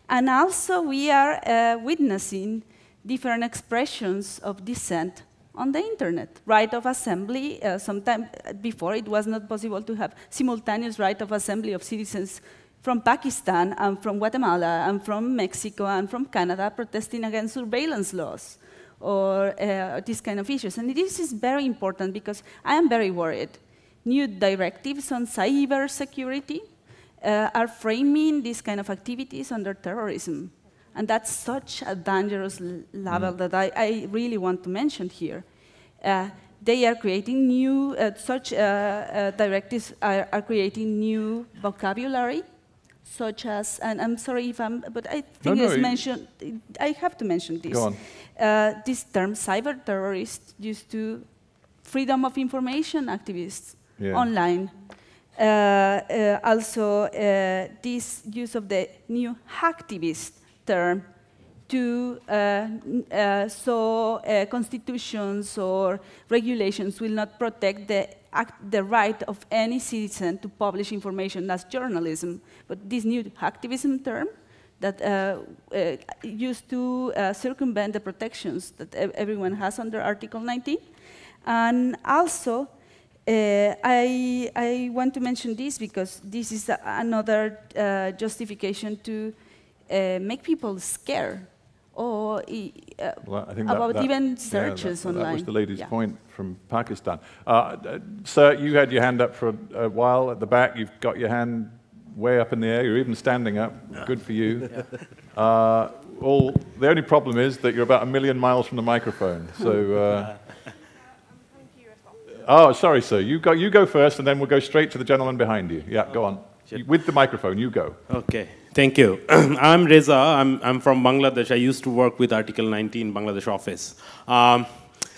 C: And also we are uh, witnessing different expressions of dissent on the internet. Right of assembly, uh, sometime before it was not possible to have simultaneous right of assembly of citizens from Pakistan and from Guatemala and from Mexico and from Canada protesting against surveillance laws or uh, these kind of issues. And this is very important because I am very worried. New directives on cyber security uh, are framing these kind of activities under terrorism. And that's such a dangerous level mm. that I, I, really want to mention here. Uh, they are creating new, uh, such uh, uh, directives are, are creating new vocabulary such as, and I'm sorry if I'm, but I think no, no, it's mentioned, I have to mention this.
A: Go on.
C: Uh, this term, cyber terrorist, used to freedom of information activists yeah. online. Uh, uh, also, uh, this use of the new hacktivist term to uh, uh, so uh, constitutions or regulations will not protect the, the right of any citizen to publish information as journalism. But this new hacktivism term that uh, uh, used to uh, circumvent the protections that everyone has under Article 19. And also, I, I want to mention this because this is another justification to make people scared or uh, well, about that, even searches
A: yeah,
C: that, online.
A: That was the lady's yeah. point from Pakistan. Uh, uh, sir, you had your hand up for a, a, while at the back. You've got your hand way up in the air. You're even standing up. Yeah. Good for you. <laughs> Uh, all, the only problem is that you're about a million miles from the microphone. So. Uh, <laughs> <laughs> oh, sorry, sir. You go, you go first, and then we'll go straight to the gentleman behind you. Yeah, go on. With the microphone, you go.
H: Okay. Thank you. <clears throat> I'm Reza. I'm, I'm from Bangladesh. I used to work with Article 19 Bangladesh office. Um,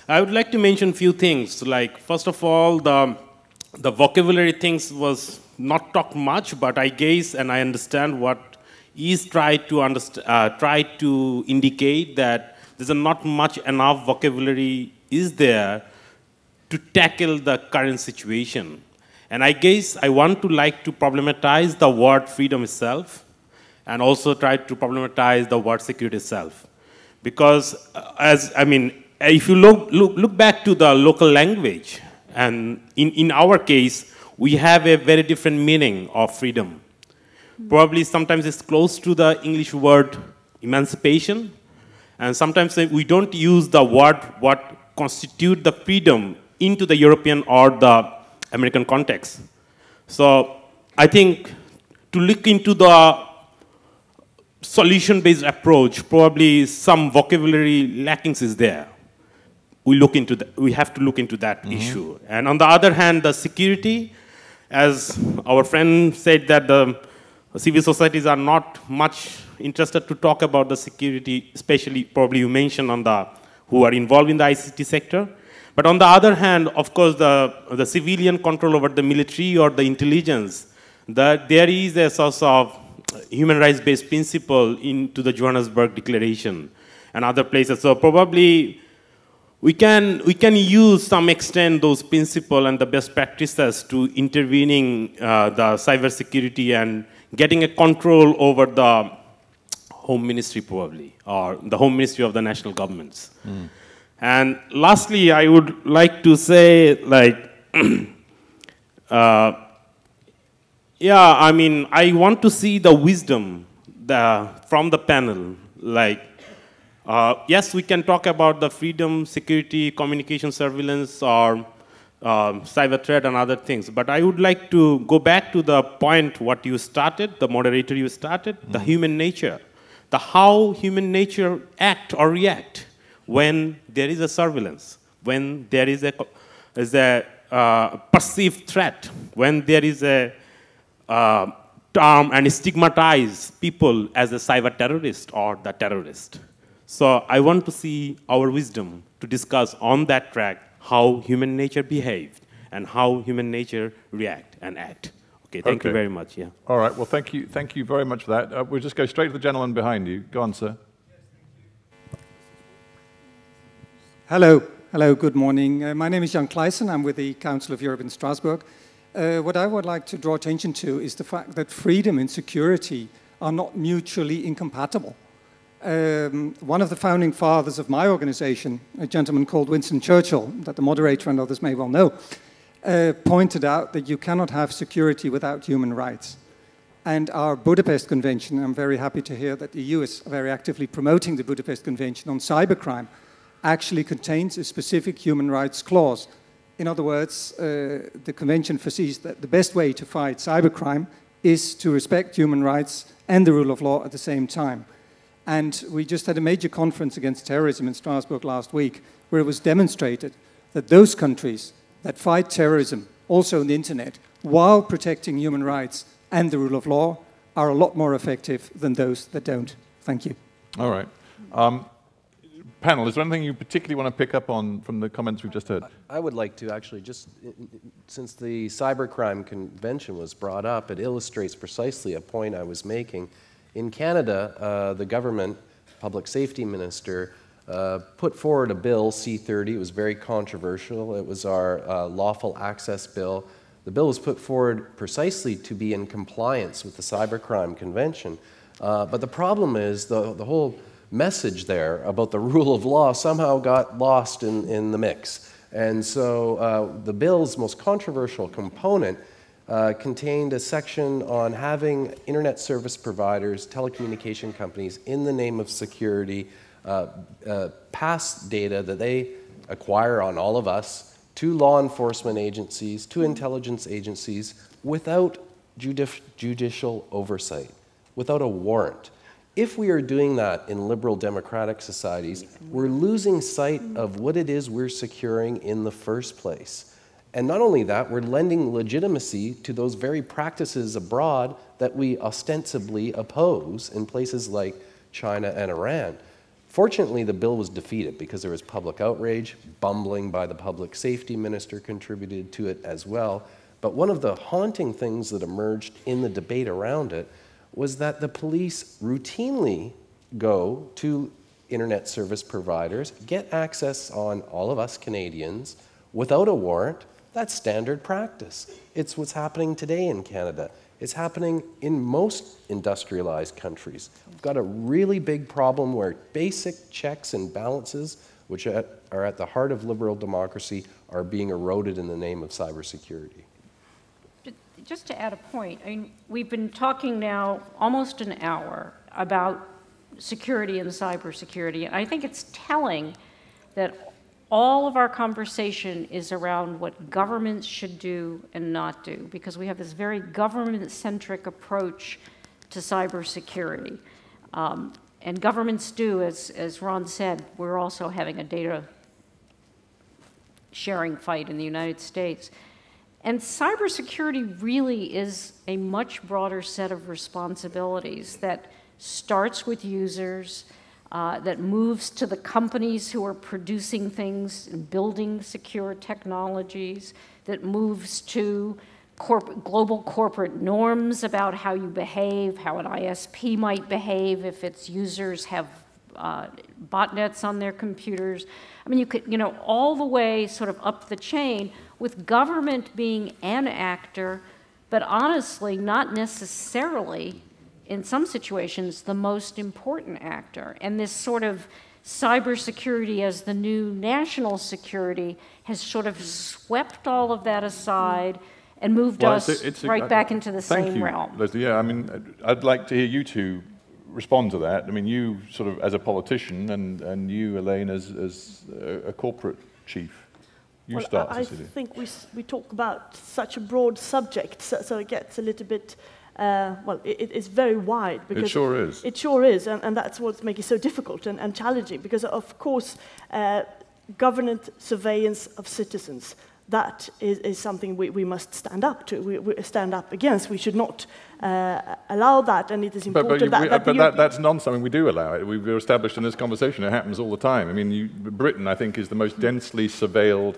H: I would like to mention a few things. Like, first of all, the, the vocabulary things was not talked much, but I guess and I understand what is tried to, underst- uh, try to indicate that there's not much enough vocabulary is there to tackle the current situation. And I guess I want to like to problematize the word freedom itself and also try to problematize the word security itself. Because uh, as, I mean, if you look, look, look back to the local language, and in, in our case, we have a very different meaning of freedom. Probably sometimes it's close to the English word emancipation, and sometimes we don't use the word what constitute the freedom into the European or the American context. So I think to look into the solution-based approach, probably some vocabulary lackings is there. We look into that. We have to look into that mm-hmm. issue. And on the other hand, the security, as our friend said, that the civil societies are not much interested to talk about the security, especially probably you mentioned on the who are involved in the ICT sector. But on the other hand, of course, the, the civilian control over the military or the intelligence, that there is a source of human rights-based principle into the Johannesburg Declaration and other places. So probably we can, we can use some extent those principles and the best practices to intervening uh, the cybersecurity and getting a control over the home ministry probably, or the home ministry of the national governments. Mm. And lastly, I would like to say like, <clears throat> uh, yeah, I mean, I want to see the wisdom the, from the panel. Like, uh, yes, we can talk about the freedom, security, communication surveillance, or uh, cyber threat and other things. But I would like to go back to the point what you started, the moderator you started, mm. the human nature, the how human nature act or react when there is a surveillance, when there is a, is a uh, perceived threat, when there is a uh, term and stigmatize people as a cyber terrorist or the terrorist. So I want to see our wisdom to discuss on that track how human nature behaved and how human nature react and act. Okay, thank okay. you very much. Yeah.
A: All right. Well, thank you. Thank you very much for that. Uh, we'll just go straight to the gentleman behind you. Go on, sir.
I: Hello. Hello. Good morning. Uh, my name is Jan Kleijssen. I'm with the Council of Europe in Strasbourg. Uh, what I would like to draw attention to is the fact that freedom and security are not mutually incompatible. Um, one of the founding fathers of my organization, a gentleman called Winston Churchill, that the moderator and others may well know, uh, pointed out that you cannot have security without human rights. And our Budapest Convention, I'm very happy to hear that the EU is very actively promoting the Budapest Convention on cybercrime, actually contains a specific human rights clause in other words, uh, the convention foresees that the best way to fight cybercrime is to respect human rights and the rule of law at the same time. And we just had a major conference against terrorism in Strasbourg last week, where it was demonstrated that those countries that fight terrorism, also on the internet, while protecting human rights and the rule of law, are a lot more effective than those that don't. Thank you.
A: All right. Um, panel, is there anything you particularly want to pick up on from the comments we've just heard?
F: I would like to actually just, since the Cybercrime Convention was brought up, it illustrates precisely a point I was making. In Canada, uh, the government, public safety minister, uh, put forward a bill, C30. It was very controversial. It was our uh, lawful access bill. The bill was put forward precisely to be in compliance with the Cybercrime Convention. Uh, but the problem is the, the whole message there about the <laughs> rule of law somehow got lost in, in the mix. And so uh, the bill's most controversial component uh, contained a section on having internet service providers, telecommunication companies, in the name of security, uh, uh pass data that they acquire on all of us to law enforcement agencies, to intelligence agencies, without judici judicial oversight, without a warrant. If we are doing that in liberal democratic societies, we're losing sight of what it is we're securing in the first place. And not only that, we're lending legitimacy to those very practices abroad that we ostensibly oppose in places like China and Iran. Fortunately, the bill was defeated because there was public outrage. Bumbling by the public safety minister contributed to it as well. But one of the haunting things that emerged in the debate around it was that the police routinely go to internet service providers, get access on all of us Canadians without a warrant. That's standard practice. It's what's happening today in Canada. It's happening in most industrialized countries. We've got a really big problem where basic checks and balances, which are at the heart of liberal democracy, are being eroded in the name of cybersecurity
D: just to add a point, I mean, we've been talking now almost an hour about security and cybersecurity, and I think it's telling that all of our conversation is around what governments should do and not do, because we have this very government-centric approach to cybersecurity. Um, and governments do, as, as Ron said, we're also having a data sharing fight in the United States. And cybersecurity really is a much broader set of responsibilities that starts with users, uh, that moves to the companies who are producing things and building secure technologies, that moves to corp global corporate norms about how you behave, how an ISP might behave if its users have uh, botnets on their computers. I mean, you could, you know, all the way sort of up the chain with government being an actor, but honestly, not necessarily in some situations, the most important actor. And this sort of cybersecurity as the new national security has sort of swept all of that aside and moved well, us it's a, it's a, right back into the same
A: you,
D: realm.
A: Leslie. Yeah, I mean, I'd like to hear you two respond to that. I mean, you sort of as a politician, and, and you, Elaine, as, as a corporate chief. You
B: well,
A: start,
B: I, I think we, we talk about such a broad subject, so, so it gets a little bit uh, well, it, it's very wide.
A: Because it sure is.
B: It sure is, and, and that's what's making it so difficult and, and challenging, because of course, uh, government surveillance of citizens, that is, is something we, we must stand up to, we, we stand up against. We should not uh, allow that, and it is important
A: but, but,
B: that,
A: we,
B: that
A: but that, that's not something we do allow. It. We've established in this conversation it happens all the time. I mean, you, Britain, I think, is the most densely surveilled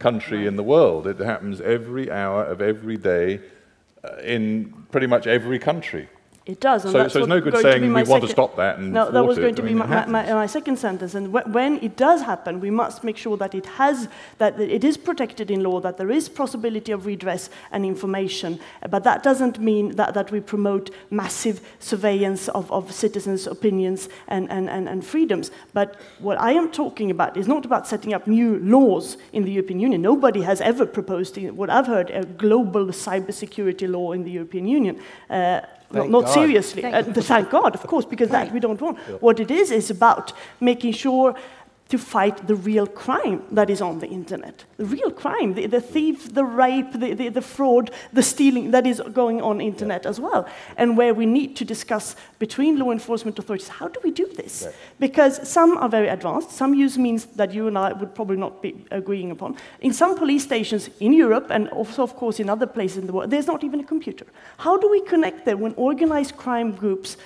A: country in the world. It happens every hour of every day uh, in pretty much every country.
B: It does.
A: And so, so it's no good saying we want to stop that and
B: No, that was going
A: it.
B: to
A: I
B: be
A: mean,
B: my, my, my, second sentence. And when it does happen, we must make sure that it has, that it is protected in law, that there is possibility of redress and information. But that doesn't mean that, that we promote massive surveillance of, of citizens' opinions and, and, and, and freedoms. But what I am talking about is not about setting up new laws in the European Union. Nobody has ever proposed, what I've heard, a global cybersecurity law in the European Union. Uh,
F: Thank
B: not
F: God.
B: seriously. Thank, uh, thank God, of course, because that we don't want. Yeah. What it is is about making sure to fight the real crime that is on the internet. The real crime, the, the thief, the rape, the, the, the, fraud, the stealing that is going on internet yeah. as well. And where we need to discuss between law enforcement authorities, how do we do this? Because some are very advanced, some use means that you and I would probably not be agreeing upon. In some police stations in Europe, and also, of course, in other places in the world, there's not even a computer. How do we connect them when organized crime groups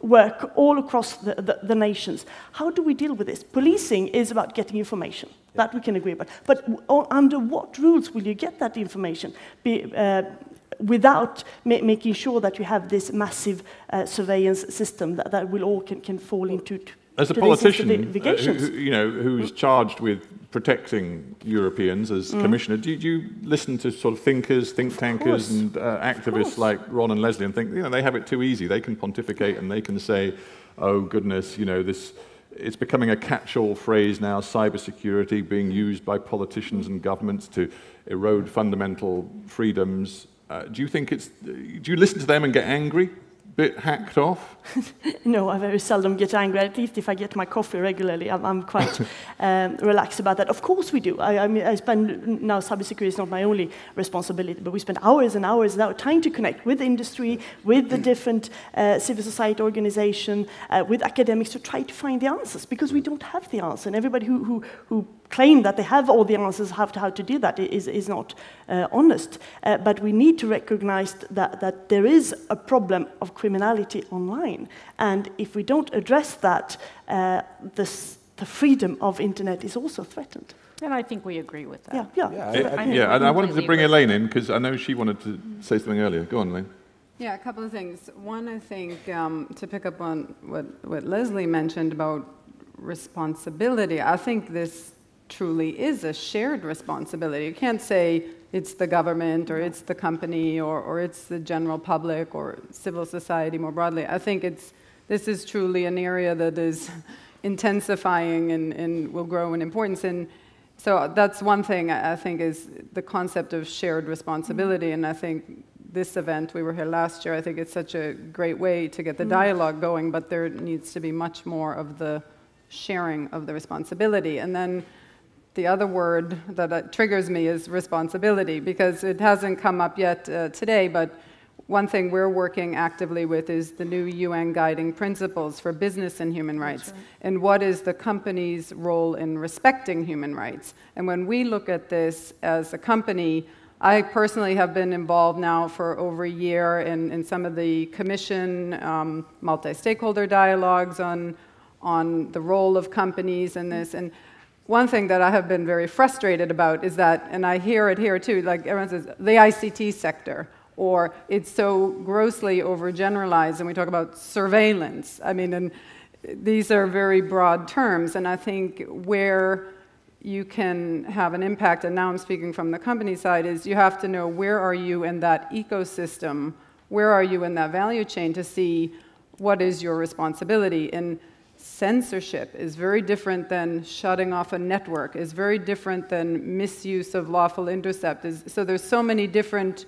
B: work all across the, the, the, nations. How do we deal with this? Policing is about getting information. Yeah. That we can agree about. But under what rules will you get that information? Be, uh, without ma making sure that you have this massive uh, surveillance system that, that will all can, can fall into
A: as a politician, uh, who, you know, who's charged with protecting Europeans as mm. commissioner, do you, do you, listen to sort of thinkers, think tankers, and uh, activists like Ron and Leslie and think, you know, they have it too easy. They can pontificate and they can say, oh goodness, you know, this. It's becoming a catch-all phrase now, cybersecurity being used by politicians and governments to erode fundamental freedoms. Uh, do you think it's, do you listen to them and get angry? Bit hacked off? <laughs>
B: no, I very seldom get angry. At least if I get my coffee regularly, I'm, I'm quite <laughs> um, relaxed about that. Of course we do. I, I, mean, I spend now cybersecurity is not my only responsibility, but we spend hours and hours now trying to connect with industry, with the different uh, civil society organization, uh, with academics to try to find the answers because we don't have the answer. And everybody who, who, who claim that they have all the answers how to, how to do that is, is not uh, honest. Uh, but we need to recognize that, that there is a problem of criminality online. And if we don't address that, uh, this, the freedom of internet is also threatened.
D: And I think we agree with that.
B: Yeah, yeah.
A: Yeah, I, I, yeah, and I wanted to bring Elaine in because I know she wanted to say something earlier. Go on, Elaine.
E: Yeah, a couple of things. One, I think, um, to pick up on what, what Leslie mentioned about responsibility, I think this truly is a shared responsibility. You can't say it's the government or it's the company or, or it's the general public or civil society more broadly. I think it's, this is truly an area that is <laughs> intensifying and, and will grow in importance. And so that's one thing I think is the concept of shared responsibility. And I think this event, we were here last year, I think it's such a great way to get the mm. dialogue going, but there needs to be much more of the sharing of the responsibility. And then the other word that uh, triggers me is responsibility because it hasn't come up yet uh, today, but one thing we're working actively with is the new UN guiding principles for business and human rights. Right. And what is the company's role in respecting human rights? And when we look at this as a company, I personally have been involved now for over a year in, in some of the commission um, multi stakeholder dialogues on, on the role of companies in this. And one thing that I have been very frustrated about is that, and I hear it here too, like everyone says, the ICT sector, or it's so grossly overgeneralized, and we talk about surveillance. I mean, and these are very broad terms, and I think where you can have an impact, and now I'm speaking from the company side, is you have to know where are you in that ecosystem, where are you in that value chain to see what is your responsibility. And censorship is very different than shutting off a network, is very different than misuse of lawful intercept. Is, so there's so many different,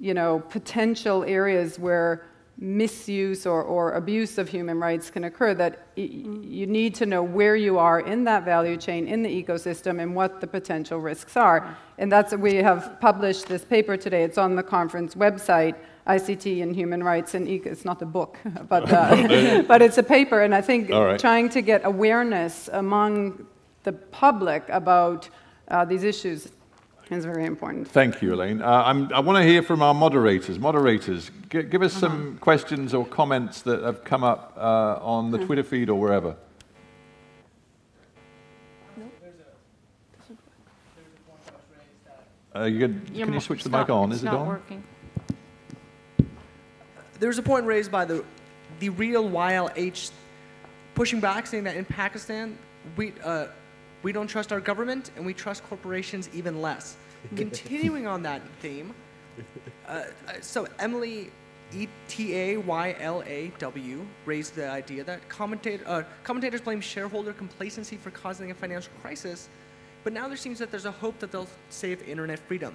E: you know, potential areas where misuse or, or abuse of human rights can occur that you need to know where you are in that value chain in the ecosystem and what the potential risks are and that's we have published this paper today it's on the conference website ICT and human rights and it's not a book, <laughs> but, <laughs> uh, <laughs> but it's a paper. And I think right. trying to get awareness among the public about uh, these issues is very important.
A: Thank you, Elaine. Uh, i want to hear from our moderators. Moderators, give us some -huh. questions or comments that have come up uh, on the Twitter feed or wherever. Uh, you could, can you switch the mic on? Is it on?
D: Working
J: there was a point raised by the, the real YLH pushing back, saying that in Pakistan, we, uh, we don't trust our government and we trust corporations even less. <laughs> Continuing on that theme, uh, uh so Emily E T A Y L A W raised the idea that commentator, uh, commentators blame shareholder complacency for causing a financial crisis, but now there seems that there's a hope that they'll save internet freedom.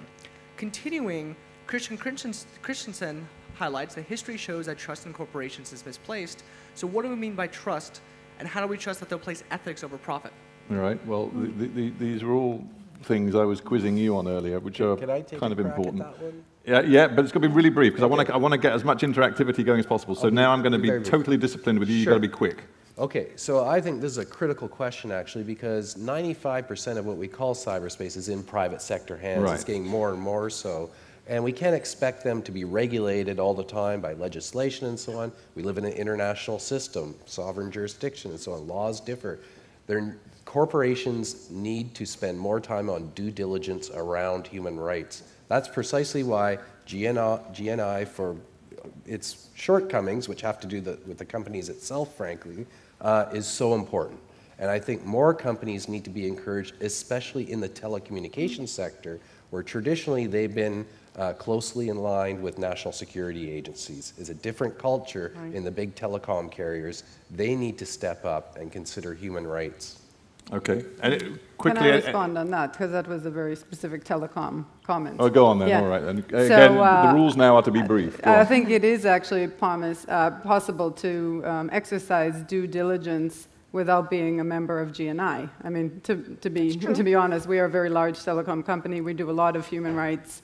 J: Continuing, Christian Christensen highlights that history shows that trust in corporations is misplaced. So what do we mean by trust, and how do we trust that they'll place ethics over profit?
A: All right. Well, the, the, these are all things I was quizzing you on earlier, which are kind of important. Yeah, yeah, but it's going to be really brief because okay. I want to I want to get as much interactivity going as possible. So now I'm going to be, be totally disciplined with you. Sure. You've got to be quick.
F: Okay, so I think this is a critical question actually because 95% of what we call cyberspace is in private sector hands. Right. It's getting more and more so. And we can't expect them to be regulated all the time by legislation and so on. We live in an international system, sovereign jurisdiction and so on. Laws differ. They're, corporations need to spend more time on due diligence around human rights. That's precisely why GNI, GNI for its shortcomings, which have to do the, with the companies itself, frankly, uh, is so important. And I think more companies need to be encouraged, especially in the telecommunications sector, where traditionally they've been uh, closely in line with national security agencies. Is a different culture right. in the big telecom carriers. They need to step up and consider human rights.
A: Okay. And it, quickly,
E: Can I respond on that? Because that was a very specific telecom comment.
A: Oh, go on then. Yeah. All right. And again, so, uh, the rules now are to be brief.
E: Go I on. think it is actually promise, uh, possible to um, exercise due diligence without being a member of GNI. I mean, to, to, be, to be honest, we are a very large telecom company. We do a lot of human rights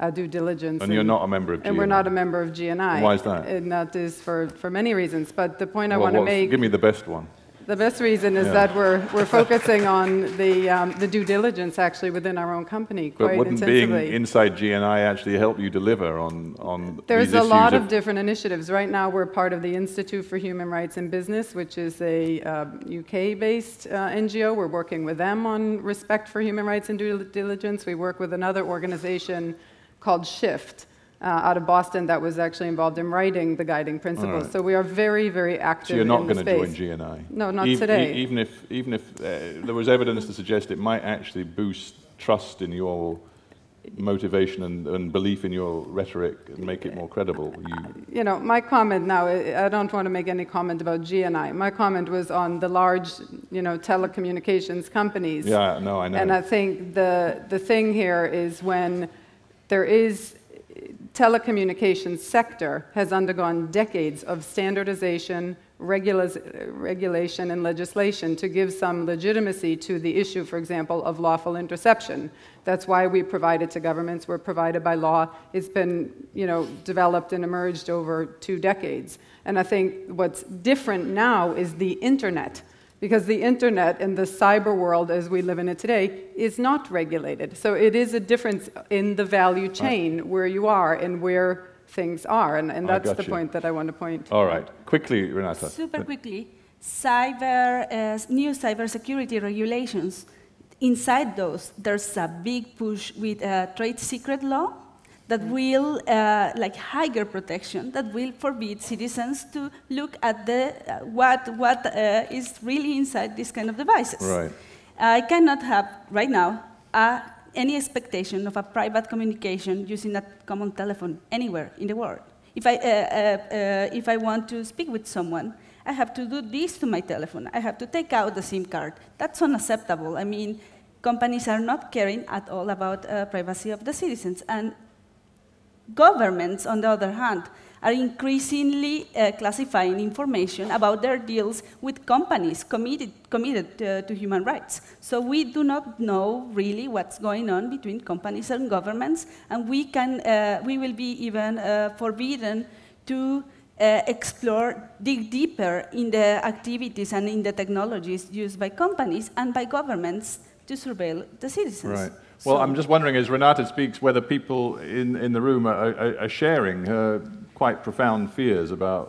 E: uh, due diligence.
A: And, and, you're not a member of GNI.
E: And we're not a member of GNI.
A: Why is that?
E: And that is for, for many reasons. But the point well, I want to make.
A: Give me the best one.
E: The best reason is yeah. that we're, we're focusing on the, um, the due diligence actually within our own company quite
A: but wouldn't
E: intensively.
A: being inside GNI actually help you deliver on, on
E: There's a lot of, of, different initiatives. Right now we're part of the Institute for Human Rights in Business, which is a uh, UK-based uh, NGO. We're working with them on respect for human rights and due diligence. We work with another organization called Shift uh, out of Boston that was actually involved in writing the guiding principles. Right. So we are very, very active. So
A: you're not going to join GNI?
E: No, not e today.
A: E even if, even if uh, there was evidence to suggest it might actually boost trust in your motivation and, and, belief in your rhetoric and make it more credible.
E: You, you know, my comment now, I don't want to make any comment about GNI. My comment was on the large, you know, telecommunications companies.
A: Yeah, no, I know.
E: And I think the, the thing here is when there is telecommunications sector has undergone decades of standardization, regula- regulation and legislation to give some legitimacy to the issue, for example, of lawful interception. That's why we provide it to governments. We're provided by law. It's been, you know, developed and emerged over two decades. And I think what's different now is the internet because the internet and the cyber world as we live in it today is not regulated. So it is a difference in the value chain right. where you are and where things are. And, and that's the you. point that I want to point
A: All right. Out. Quickly, Renata.
C: Super quickly. Cyber, uh, new cybersecurity regulations. Inside those, there's a big push with a trade secret law that will, uh, like higher protection, that will forbid citizens to look at the, uh, what, what uh, is really inside these kind of devices.
A: Right.
C: I cannot have, right now, any expectation of a private communication using a common telephone anywhere in the world. If I, uh, uh, if I want to speak with someone, I have to do this to my telephone. I have to take out the SIM card. That's unacceptable. I mean, companies are not caring at all about uh, privacy of the citizens. And Governments, on the other hand, are increasingly uh, classifying information about their deals with companies committed, committed uh, to human rights. So we do not know really what's going on between companies and governments, and we, can, uh, we will be even uh, forbidden to uh, explore, dig deeper in the activities and in the technologies used by companies and by governments to surveil the citizens.
A: Right. Well, so, I'm just wondering, as Renata speaks, whether people in, in the room are, are, are sharing her quite profound fears about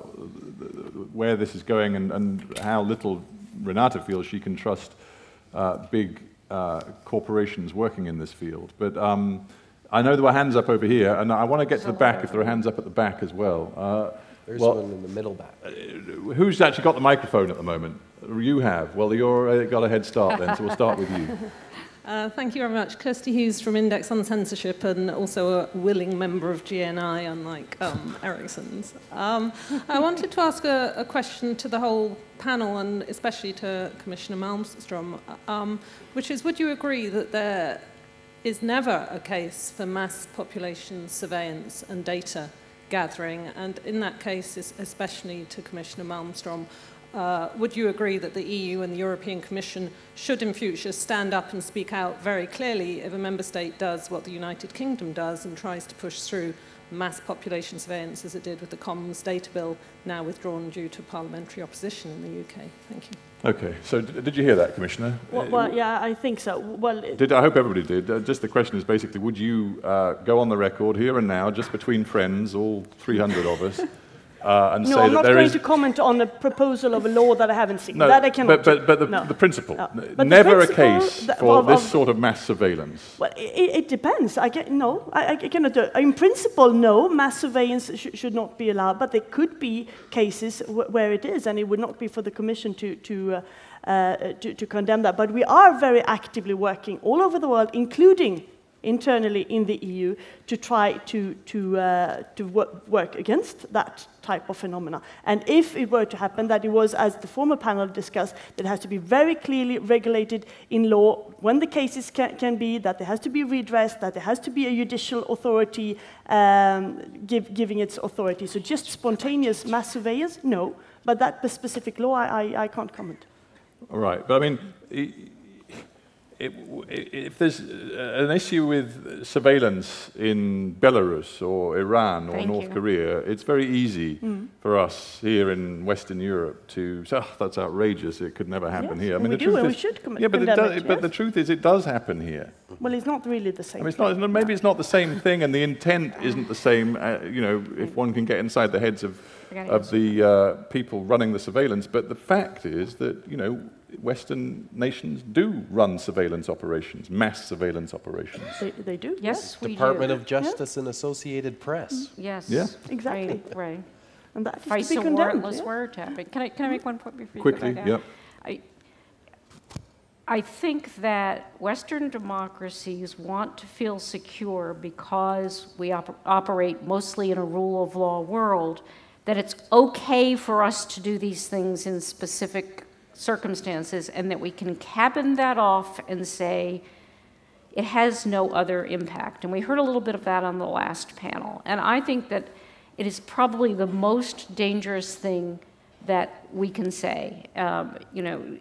A: where this is going and, and how little Renata feels she can trust uh, big uh, corporations working in this field. But um, I know there were hands up over here, and I want to get to the back if there are hands up at the back as well. Uh,
F: There's
A: well,
F: one in the middle back. Uh,
A: who's actually got the microphone at the moment? You have. Well, you've uh, got a head start then, so we'll start with you. <laughs>
K: Uh, thank you very much. Kirsty Hughes from Index on Censorship and also a willing member of GNI, unlike um, Ericsson's. Um, I wanted to ask a, a, question to the whole panel and especially to Commissioner Malmström, um, which is would you agree that there is never a case for mass population surveillance and data gathering? And in that case, especially to Commissioner Malmström, uh, would you agree that the EU and the European Commission should in future stand up and speak out very clearly if a member state does what the United Kingdom does and tries to push through mass population surveillance as it did with the Commons Data Bill, now withdrawn due to parliamentary opposition in the UK? Thank you.
A: Okay, so did you hear that, Commissioner?
B: Well, well yeah, I think so. Well,
A: did, I hope everybody did. Uh, just the question is basically, would you uh, go on the record here and now, just between friends, all 300 of us,
B: uh, and no, say I'm that not going to comment on a proposal of a law that I haven't seen. No, that I cannot.
A: But, but, but the,
B: no.
A: the principle. No. But Never the principle a case that, for of, this sort of mass surveillance.
B: Well, it, it depends. I get, no, I, I, cannot do it. In principle, no, mass surveillance sh should not be allowed. But there could be cases where it is, and it would not be for the Commission to. to uh, uh, to, to condemn that. But we are very actively working all over the world, including internally in the EU to try to, to, uh, to work against that type of phenomena. And if it were to happen, that it was, as the former panel discussed, that it has to be very clearly regulated in law when the cases can, can be, that there has to be redressed, that there has to be a judicial authority um, give, giving its authority. So just spontaneous mass surveillance, no. But that specific law, I, I, I can't comment.
A: All right. But I mean, if there's an issue with surveillance in Belarus or Iran or
B: Thank
A: North
B: you.
A: Korea, it's very easy mm. for us here in Western Europe to say, oh, that's outrageous, it could never happen
B: yes,
A: here.
B: I mean, we
A: the
B: do,
A: truth
B: is,
A: we
B: should com-
A: yeah, but,
B: does,
A: yes. but the truth is it does happen here.
B: Well, it's not really the same
A: I mean, it's not, maybe it's not the same thing and the intent isn't the same, uh, you know, if one can get inside the heads of, of the uh, people running the surveillance, but the fact is that, you know, Western nations do run surveillance operations, mass surveillance operations.
B: They, they do.
D: Yes,
F: we Department do. of Justice yeah. and Associated Press.
D: Mm, yes.
A: Yeah.
B: Exactly.
D: Right. right.
B: And that
D: FISA
B: is to be condemned.
D: warrantless yeah. wiretapping. Can I, can I make one point before
A: Quickly,
D: you
A: yeah.
D: I, I think that Western democracies want to feel secure because we op operate mostly in a rule of law world, that it's okay for us to do these things in specific circumstances and that we can cabin that off and say it has no other impact. And we heard a little bit of that on the last panel. And I think that it is probably the most dangerous thing that we can say. Um, you know,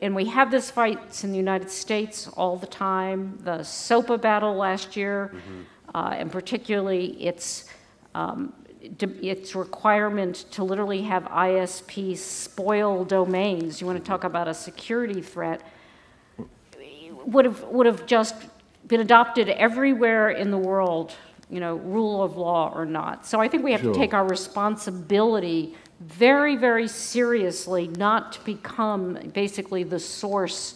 D: and we have this fights in the United States all the time. The SOPA battle last year, mm-hmm. uh, and particularly its um, its requirement to literally have ISP spoil domains. You want to mm-hmm. talk about a security threat? Would have would have just been adopted everywhere in the world. You know, rule of law or not. So I think we have sure. to take our responsibility very, very seriously not to become basically the source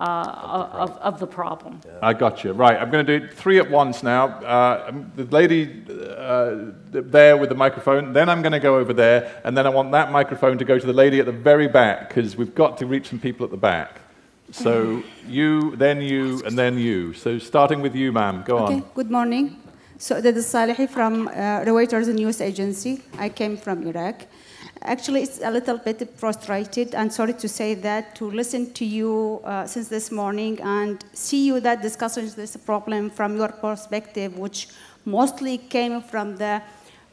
D: uh, of, of, the problem.
A: Yeah. I got you. Right, I'm going to do three at once now. Uh, the lady uh, there with the microphone, then I'm going to go over there, and then I want that microphone to go to the lady at the very back, because we've got to reach some people at the back. So <laughs> you, then you, and then you. So starting with you, ma'am. Go
L: okay.
A: on.
L: Good morning. So this is Salihi from uh, Reuters News Agency. I came from Iraq. Actually, it's a little bit frustrated. And sorry to say that to listen to you uh, since this morning and see you that discussing this problem from your perspective, which mostly came from the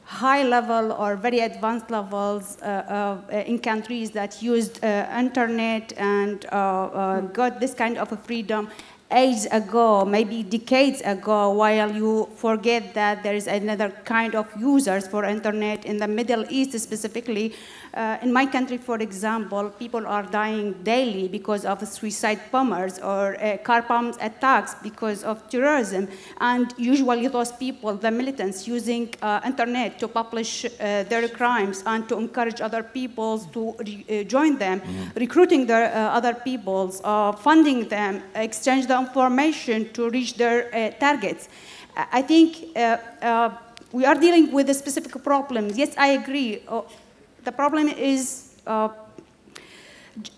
L: high level or very advanced levels uh, uh, in countries that used uh, internet and uh, uh, got this kind of a freedom ages ago, maybe decades ago, while you forget that there is another kind of users for internet in the Middle East specifically, uh, in my country, for example, people are dying daily because of suicide bombers or uh, car bomb attacks because of terrorism. And usually those people, the militants, using uh, internet to publish uh, their crimes and to encourage other people to uh, join them, mm. recruiting their uh, other peoples, funding them, exchange the information to reach their targets. I think we are dealing with a specific problem. Yes, I agree the problem is uh,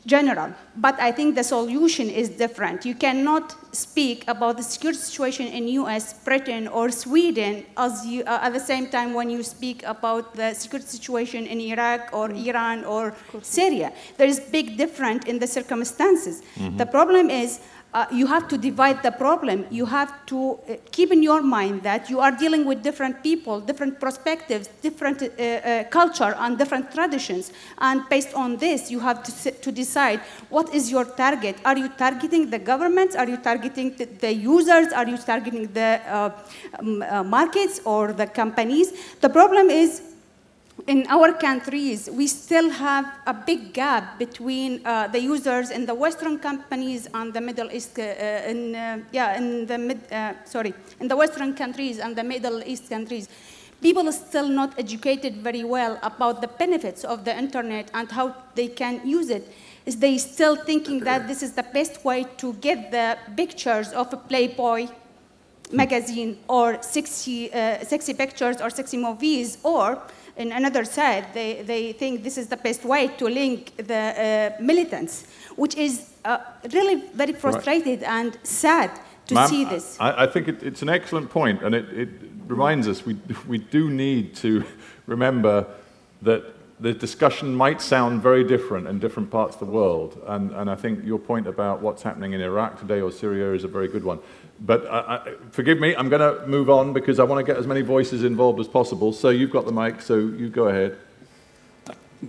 L: general, but I think the solution is different. You cannot speak about the security situation in US, Britain, or Sweden as you, uh, at the same time when you speak about the security situation in Iraq or mm. Iran or Syria. There is big difference in the circumstances. Mm -hmm. The problem is uh, you have to divide the problem. You have to uh, keep in your mind that you are dealing with different people, different perspectives, different uh, uh culture, and different traditions. And based on this, you have to, to decide what is your target. Are you targeting the governments? Are you targeting the, the users? Are you targeting the um, markets or the companies? The problem is in our countries, we still have a big gap between uh, the users in the Western companies and the Middle East, uh, in, uh, yeah, in the mid, uh, sorry, in the Western countries and the Middle East countries. People are still not educated very well about the benefits of the internet and how they can use it. Is they still thinking that this is the best way to get the pictures of a Playboy magazine or sexy, uh, sexy pictures or sexy movies or in another side, they, they think this is the best way to link the uh, militants, which is uh, really very frustrated right. and sad to see this.
A: I, I think it, it's an excellent point, and it, it reminds us we, we do need to <laughs> remember that the discussion might sound very different in different parts of the world. And, and I think your point about what's happening in Iraq today or Syria is a very good one. But uh, I, forgive me, I'm going to move on because I want to get as many voices involved as possible. So you've got the mic, so you go ahead.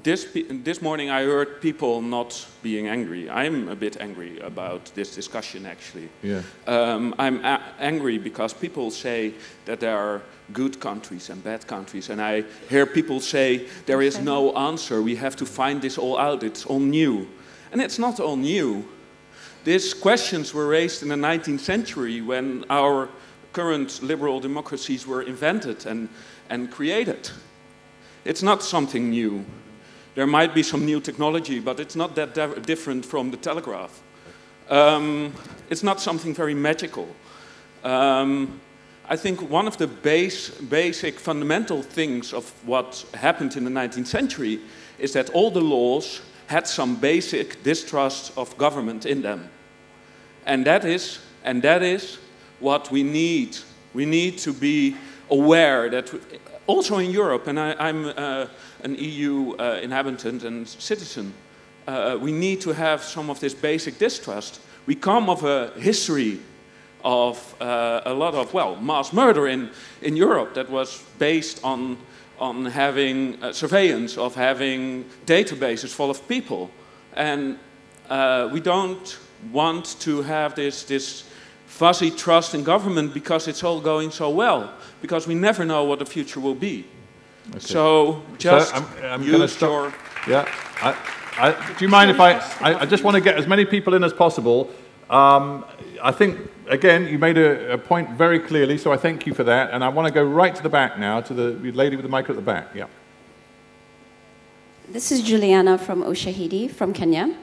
M: This, this morning I heard people not being angry. I'm a bit angry about this discussion, actually.
A: Yeah.
M: Um, I'm angry because people say that there are good countries and bad countries, and I hear people say there is no answer. We have to find this all out. It's all new, and it's not all new. These questions were raised in the 19th century when our current liberal democracies were invented and, and created. It's not something new. There might be some new technology, but it's not that different from the telegraph. Um, it's not something very magical. Um, I think one of the base, basic fundamental things of what happened in the 19th century is that all the laws had some basic distrust of government in them. And that is, and that is what we need. We need to be aware that also in Europe, and I, am uh, an EU uh, inhabitant and citizen, uh, we need to have some of this basic distrust. We come of a history of uh, a lot of, well, mass murder in, in Europe that was based on on having uh, surveillance, of having databases full of people. And uh, we don't want to have this, this fuzzy trust in government because it's all going so well, because we never know what the future will be. Okay. So just so I'm, I'm use your...
A: Yeah. I, I, do you mind if I, I, I, just want to get as many people in as possible. Um, I think, again, you made a, a, point very clearly, so I thank you for that. And I want to go right to the back now, to the lady with the mic at the back. Yeah.
N: This is Juliana from Ushahidi from Kenya.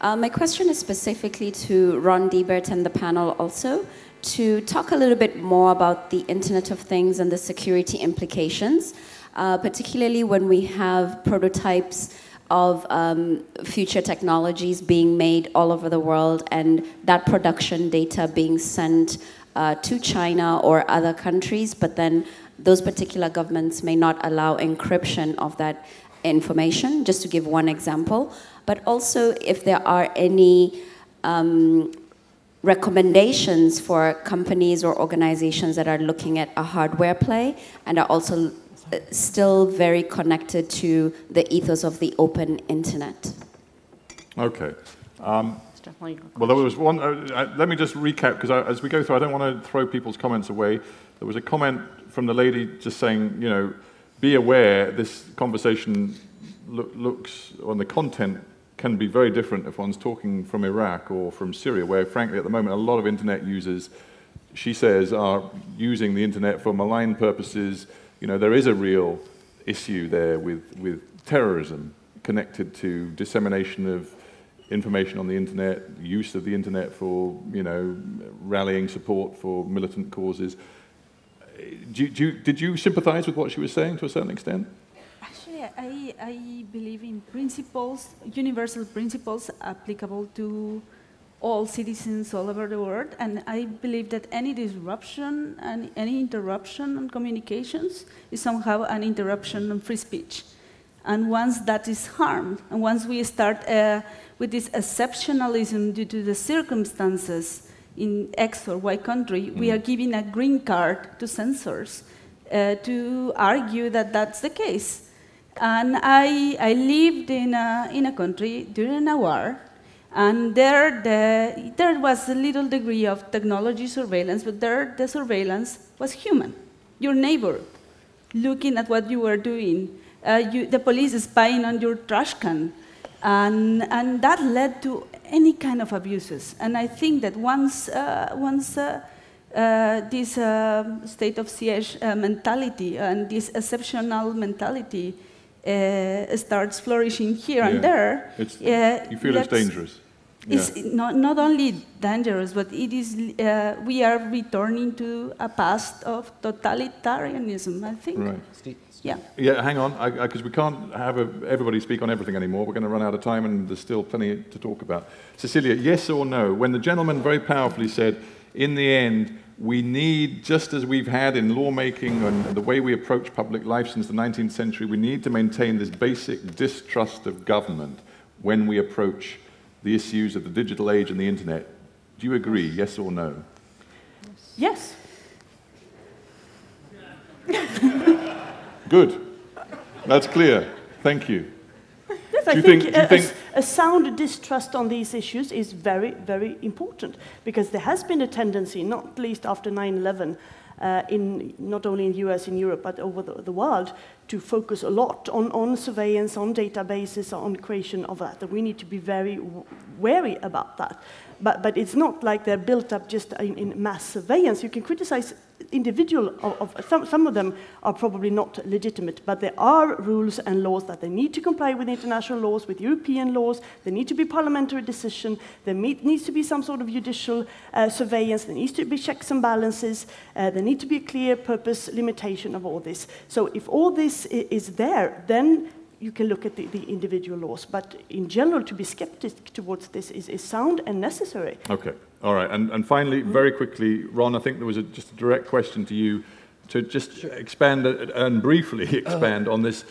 N: Uh, my question is specifically to Ron Deibert and the panel also to talk a little bit more about the Internet of Things and the security implications, uh, particularly when we have prototypes of um, future technologies being made all over the world and that production data being sent uh, to China or other countries, but then those particular governments may not allow encryption of that information, just to give one example. But also if there are any um, recommendations for companies or organizations that are looking at a hardware play and are also still very connected to the ethos of the open internet.
A: Okay. Um, well, there was one. Uh, let me just recap because as we go through, I don't want to throw people's comments away. There was a comment from the lady just saying, you know, be aware this conversation lo looks on the content can be very different if one's talking from Iraq or from Syria, where frankly at the moment a lot of internet users, she says, are using the internet for malign purposes you know, there is a real issue there with, with terrorism connected to dissemination of information on the internet, use of the internet for, you know, rallying support for militant causes. Do, do, did you sympathize with what she was saying to a certain extent?
C: I, I believe in principles, universal principles applicable to all citizens all over the world. And I believe that any disruption and any interruption on communications is somehow an interruption on free speech. And once that is harmed, and once we start uh, with this exceptionalism due to the circumstances in X or Y country, mm. we are giving a green card to censors uh, to argue that that's the case. And I, I lived in a, in a country during a war and there, the, there was a little degree of technology surveillance, but there the surveillance was human. Your neighbor looking at what you were doing, uh, you, the police spying on your trash can. And, and that led to any kind of abuses. And I think that once, uh, once uh, uh this uh, state of siege uh, mentality and this exceptional mentality starts flourishing here yeah. and there,
A: you feel it's dangerous.
C: It's not, not only dangerous, but it is, uh, we are returning to a past of totalitarianism, I think.
A: Right.
C: Yeah.
A: Yeah, hang on, because we can't have a, everybody speak on everything anymore. We're going to run out of time and there's still plenty to talk about. Cecilia, yes or no? When the gentleman very powerfully said, in the end, we need, just as we've had in lawmaking and the way we approach public life since the 19th century, we need to maintain this basic distrust of government when we approach the issues of the digital age and the internet. Do you agree, yes or no?
B: Yes.
A: Good. That's clear. Thank you.
B: Yes, I think, think, a, think a, sound distrust on these issues is very, very important because there has been a tendency, not least after 9 11, uh, in not only in the US, in Europe, but over the, the, world, to focus a lot on, on surveillance, on databases, on creation of that. And we need to be very wary about that. But, but it's not like they're built up just in, in mass surveillance. You can criticize individual of, of, some, some of them are probably not legitimate, but there are rules and laws that they need to comply with international laws, with European laws. There need to be parliamentary decision. There meet, needs to be some sort of judicial uh, surveillance. There needs to be checks and balances. Uh, there need to be a clear purpose limitation of all this. So if all this is there, then you can look at the, the, individual laws. But in general, to be skeptic towards this is, is sound and necessary.
A: Okay. All right. And, and finally, mm -hmm. very quickly, Ron, I think there was a, just a direct question to you to just expand and briefly <laughs> expand uh, on this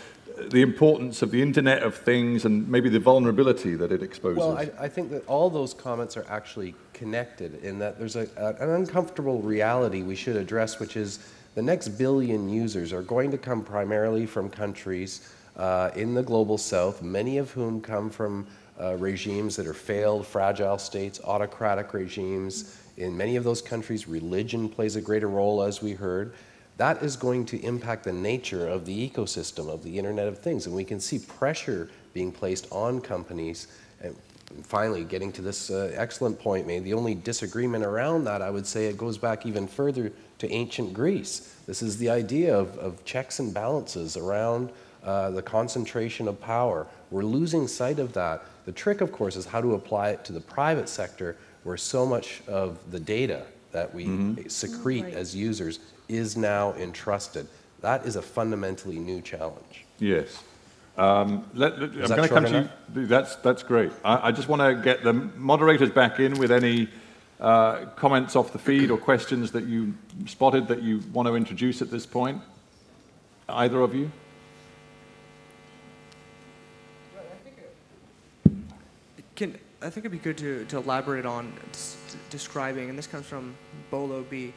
A: the importance of the Internet of Things and maybe the vulnerability that it exposes?
F: Well, I, I think that all those comments are actually connected in that there's a, a, an uncomfortable reality we should address, which is the next billion users are going to come primarily from countries uh, in the global south, many of whom come from uh, regimes that are failed, fragile states, autocratic regimes. In many of those countries, religion plays a greater role, as we heard. That is going to impact the nature of the ecosystem of the Internet of Things. And we can see pressure being placed on companies. And finally, getting to this uh, excellent point made, the only disagreement around that, I would say it goes back even further to ancient Greece. This is the idea of, of checks and balances around uh, the concentration of power. We're losing sight of that. The trick, of course, is how to apply it to the private sector where so much of the data that we mm-hmm. secrete right. as users is now entrusted. That is a fundamentally new challenge.
A: Yes. Um, let, let, I'm going to come enough? to you. That's, that's great. I, I just want to get the moderators back in with any uh, comments off the feed or questions that you spotted that you want to introduce at this point. Either of you?
J: Can, I think it'd be good to, to elaborate on describing, and this comes from Bolo Bhi.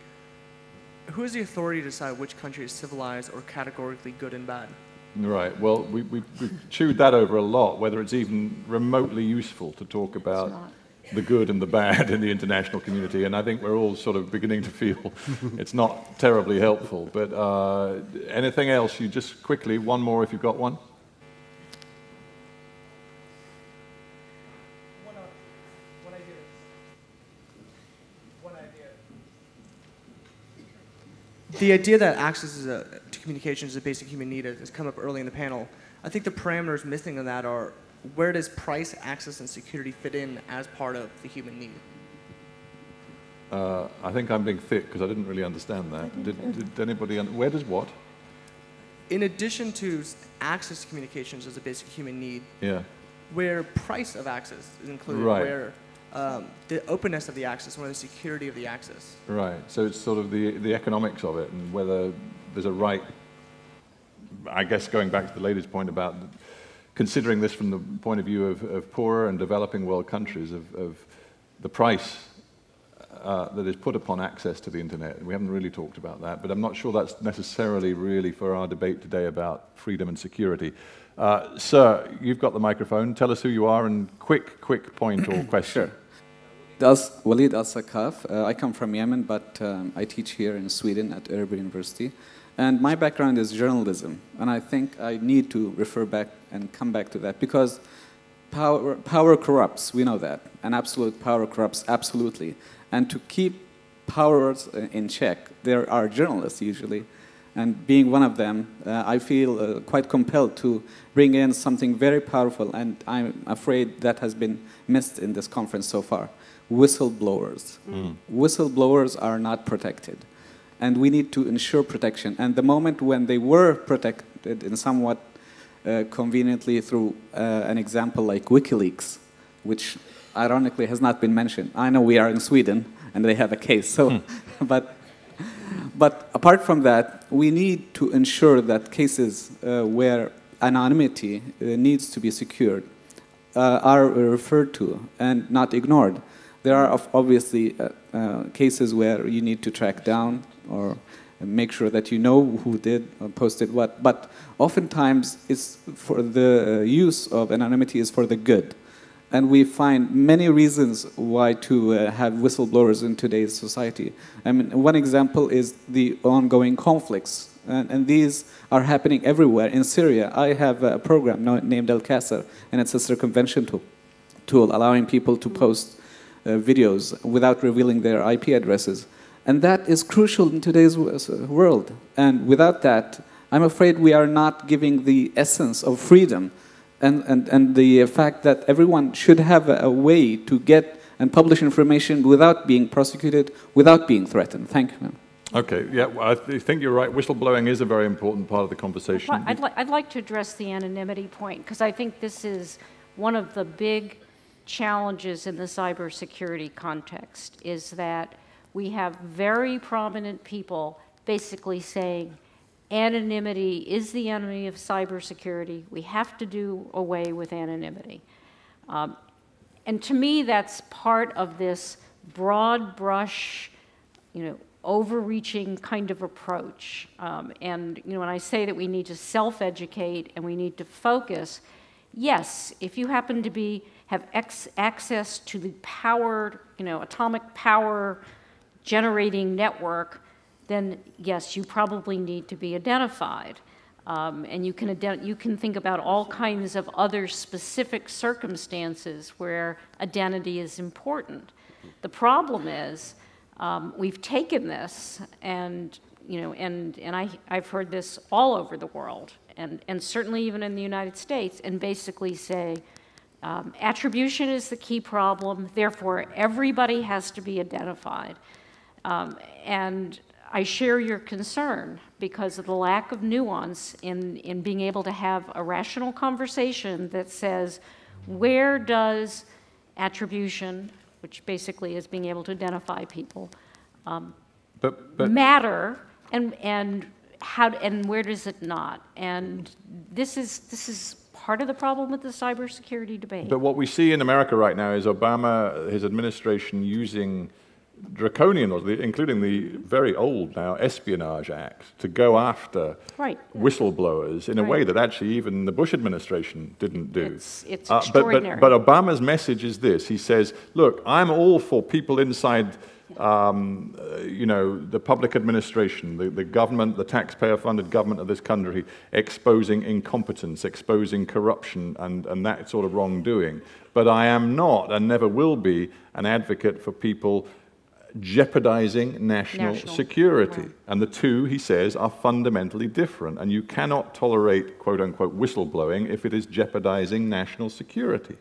J: Who has the authority to decide which country is civilized or categorically good and bad?
A: Right. Well, we, we, we've chewed that over a lot, whether it's even remotely useful to talk about the good and the bad in the international community. And I think we're all sort of beginning to feel <laughs> it's not terribly helpful. But uh, anything else? You just quickly, one more if you've got one.
J: The idea that access a, to communication is a basic human need has come up early in the panel. I think the parameters missing in that are where does price, access, and security fit in as part of the human need?
A: Uh, I think I'm being thick because I didn't really understand that. Did, did anybody? Un- where does what?
J: In addition to access to communications as a basic human need,
A: yeah.
J: where price of access is included,
A: right.
J: where um, the openness of the access, more the security of the access.
A: Right. So it's sort of the the economics of it, and whether there's a right. I guess going back to the lady's point about considering this from the point of view of, of poorer and developing world countries, of, of the price uh, that is put upon access to the internet. We haven't really talked about that, but I'm not sure that's necessarily really for our debate today about freedom and security. Uh, sir, you've got the microphone. Tell us who you are and quick, quick point or <coughs> question.
O: Sure. Das Walid Al Saqaf. Uh, I come from Yemen, but um, I teach here in Sweden at Örebro University. And my background is journalism. And I think I need to refer back and come back to that because power, power corrupts, we know that. And absolute power corrupts absolutely. And to keep powers in check, there are journalists usually. And being one of them, uh, I feel uh, quite compelled to bring in something very powerful, and I'm afraid that has been missed in this conference so far whistleblowers. Mm. Whistleblowers are not protected. And we need to ensure protection. And the moment when they were protected in somewhat uh, conveniently through uh, an example like WikiLeaks, which ironically has not been mentioned. I know we are in Sweden and they have a case, so, mm. <laughs> but, but apart from that, we need to ensure that cases uh, where anonymity uh, needs to be secured uh, are referred to and not ignored. There are obviously uh, uh, cases where you need to track down or make sure that you know who did or posted what. But oftentimes, it's for the uh, use of anonymity is for the good. And we find many reasons why to uh, have whistleblowers in today's society. I mean, one example is the ongoing conflicts. And, and these are happening everywhere. In Syria, I have a program named Alkasir, and it's a circumvention tool, tool allowing people to post uh, videos without revealing their IP addresses. And that is crucial in today's world. And without that, I'm afraid we are not giving the essence of freedom and, and, and the fact that everyone should have a, a way to get and publish information without being prosecuted, without being threatened. Thank you.
A: Okay, yeah, well, I think you're right. Whistleblowing is a very important part of the conversation.
D: I'd, li I'd like to address the anonymity point because I think this is one of the big challenges in the cybersecurity context is that we have very prominent people basically saying anonymity is the enemy of cybersecurity. We have to do away with anonymity. Um, and to me, that's part of this broad brush, you know, overreaching kind of approach. Um, and you know, when I say that we need to self-educate and we need to focus, yes, if you happen to be have access to the powered, you know, atomic power generating network, then yes, you probably need to be identified. Um, and you can, you can think about all kinds of other specific circumstances where identity is important. The problem is um, we've taken this and, you know, and, and I, I've heard this all over the world and, and certainly even in the United States and basically say, um, attribution is the key problem, therefore everybody has to be identified. Um, and I share your concern because of the lack of nuance in, in being able to have a rational conversation that says, where does attribution, which basically is being able to identify people, um,
A: but, but,
D: matter, and, and, how, and where does it not? And this is, this is part of the problem with the cybersecurity debate.
A: But what we see in America right now is Obama, his administration using draconian laws, including the very old now Espionage Act, to go after
D: right.
A: whistleblowers in a right. way that actually even the Bush administration didn't do.
D: It's, it's uh,
A: extraordinary. But, but, but, Obama's message is this. He says, look, I'm all for people inside um, you know, the public administration, the, the government, the taxpayer-funded government of this country exposing incompetence, exposing corruption and, and that sort of wrongdoing. But I am not and never will be an advocate for people jeopardizing national, national. security. Right. And the two, he says, are fundamentally different. And you cannot tolerate, quote unquote, whistleblowing if it is jeopardizing national security.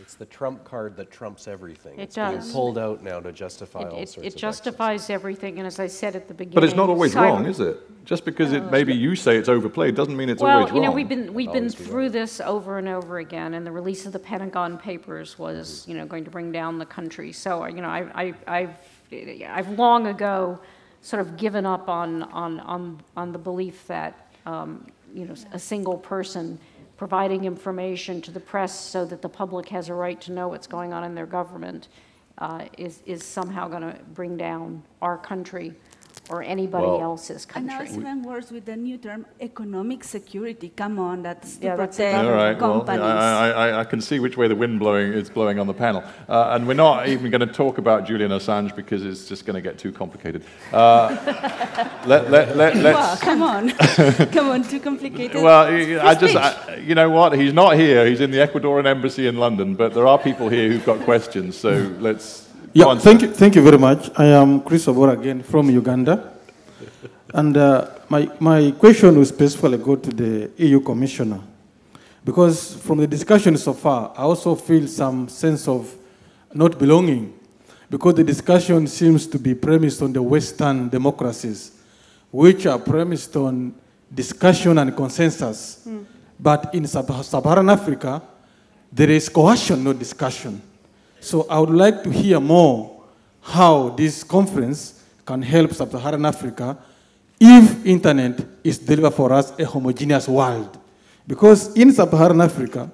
F: It's the trump card that trumps everything.
D: It
F: it's
D: does.
F: being pulled out now to justify
D: it,
F: all
D: it,
F: sorts
D: it justifies
F: actions.
D: everything, and as I said at the beginning,
A: but it's not always wrong, is it? Just because it maybe you say it's overplayed doesn't mean it's
D: well,
A: always
D: wrong.
A: Well,
D: you know, we've been we've been through this over and over again, and the release of the Pentagon Papers was, you know, going to bring down the country. So, you know, I, I, I've I've long ago sort of given up on on on on the belief that um, you know a single person providing information to the press so that the public has a right to know what's going on in their government uh, is, is somehow going to bring down our country or anybody well, else's country.
C: And now it's even worse with the new term economic security. Come on, that's to
D: yeah,
C: protect
D: that's
A: All right,
C: companies.
A: Well, I, I, I, can see which way the wind blowing is blowing on the panel. Uh, and we're not even going to talk about Julian Assange because it's just going to get too complicated. Uh, <laughs> let, let, let,
C: well, come on. <laughs> come on, too complicated.
A: Well, I just, I, you know what? He's not here. He's in the Ecuadorian embassy in London, but there are people here who've got questions, so let's
P: yeah, thank you, thank you very much. I am Chris Obor again from Uganda. And uh, my, my question will specifically go to the EU Commissioner. Because from the discussion so far, I also feel some sense of not belonging. Because the discussion seems to be premised on the Western democracies, which are premised on discussion and consensus. Mm. But in Sub-Saharan Africa, there is coercion, no discussion. So I would like to hear more how this conference can help Sub-Saharan Africa if internet is delivered for us a homogeneous world. Because in Sub-Saharan Africa,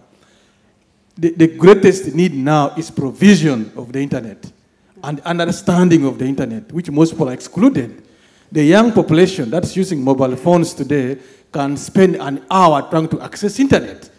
P: the, the greatest need now is provision of the internet and understanding of the internet, which most people are excluded. The young population that's using mobile phones today can spend an hour trying to access internet.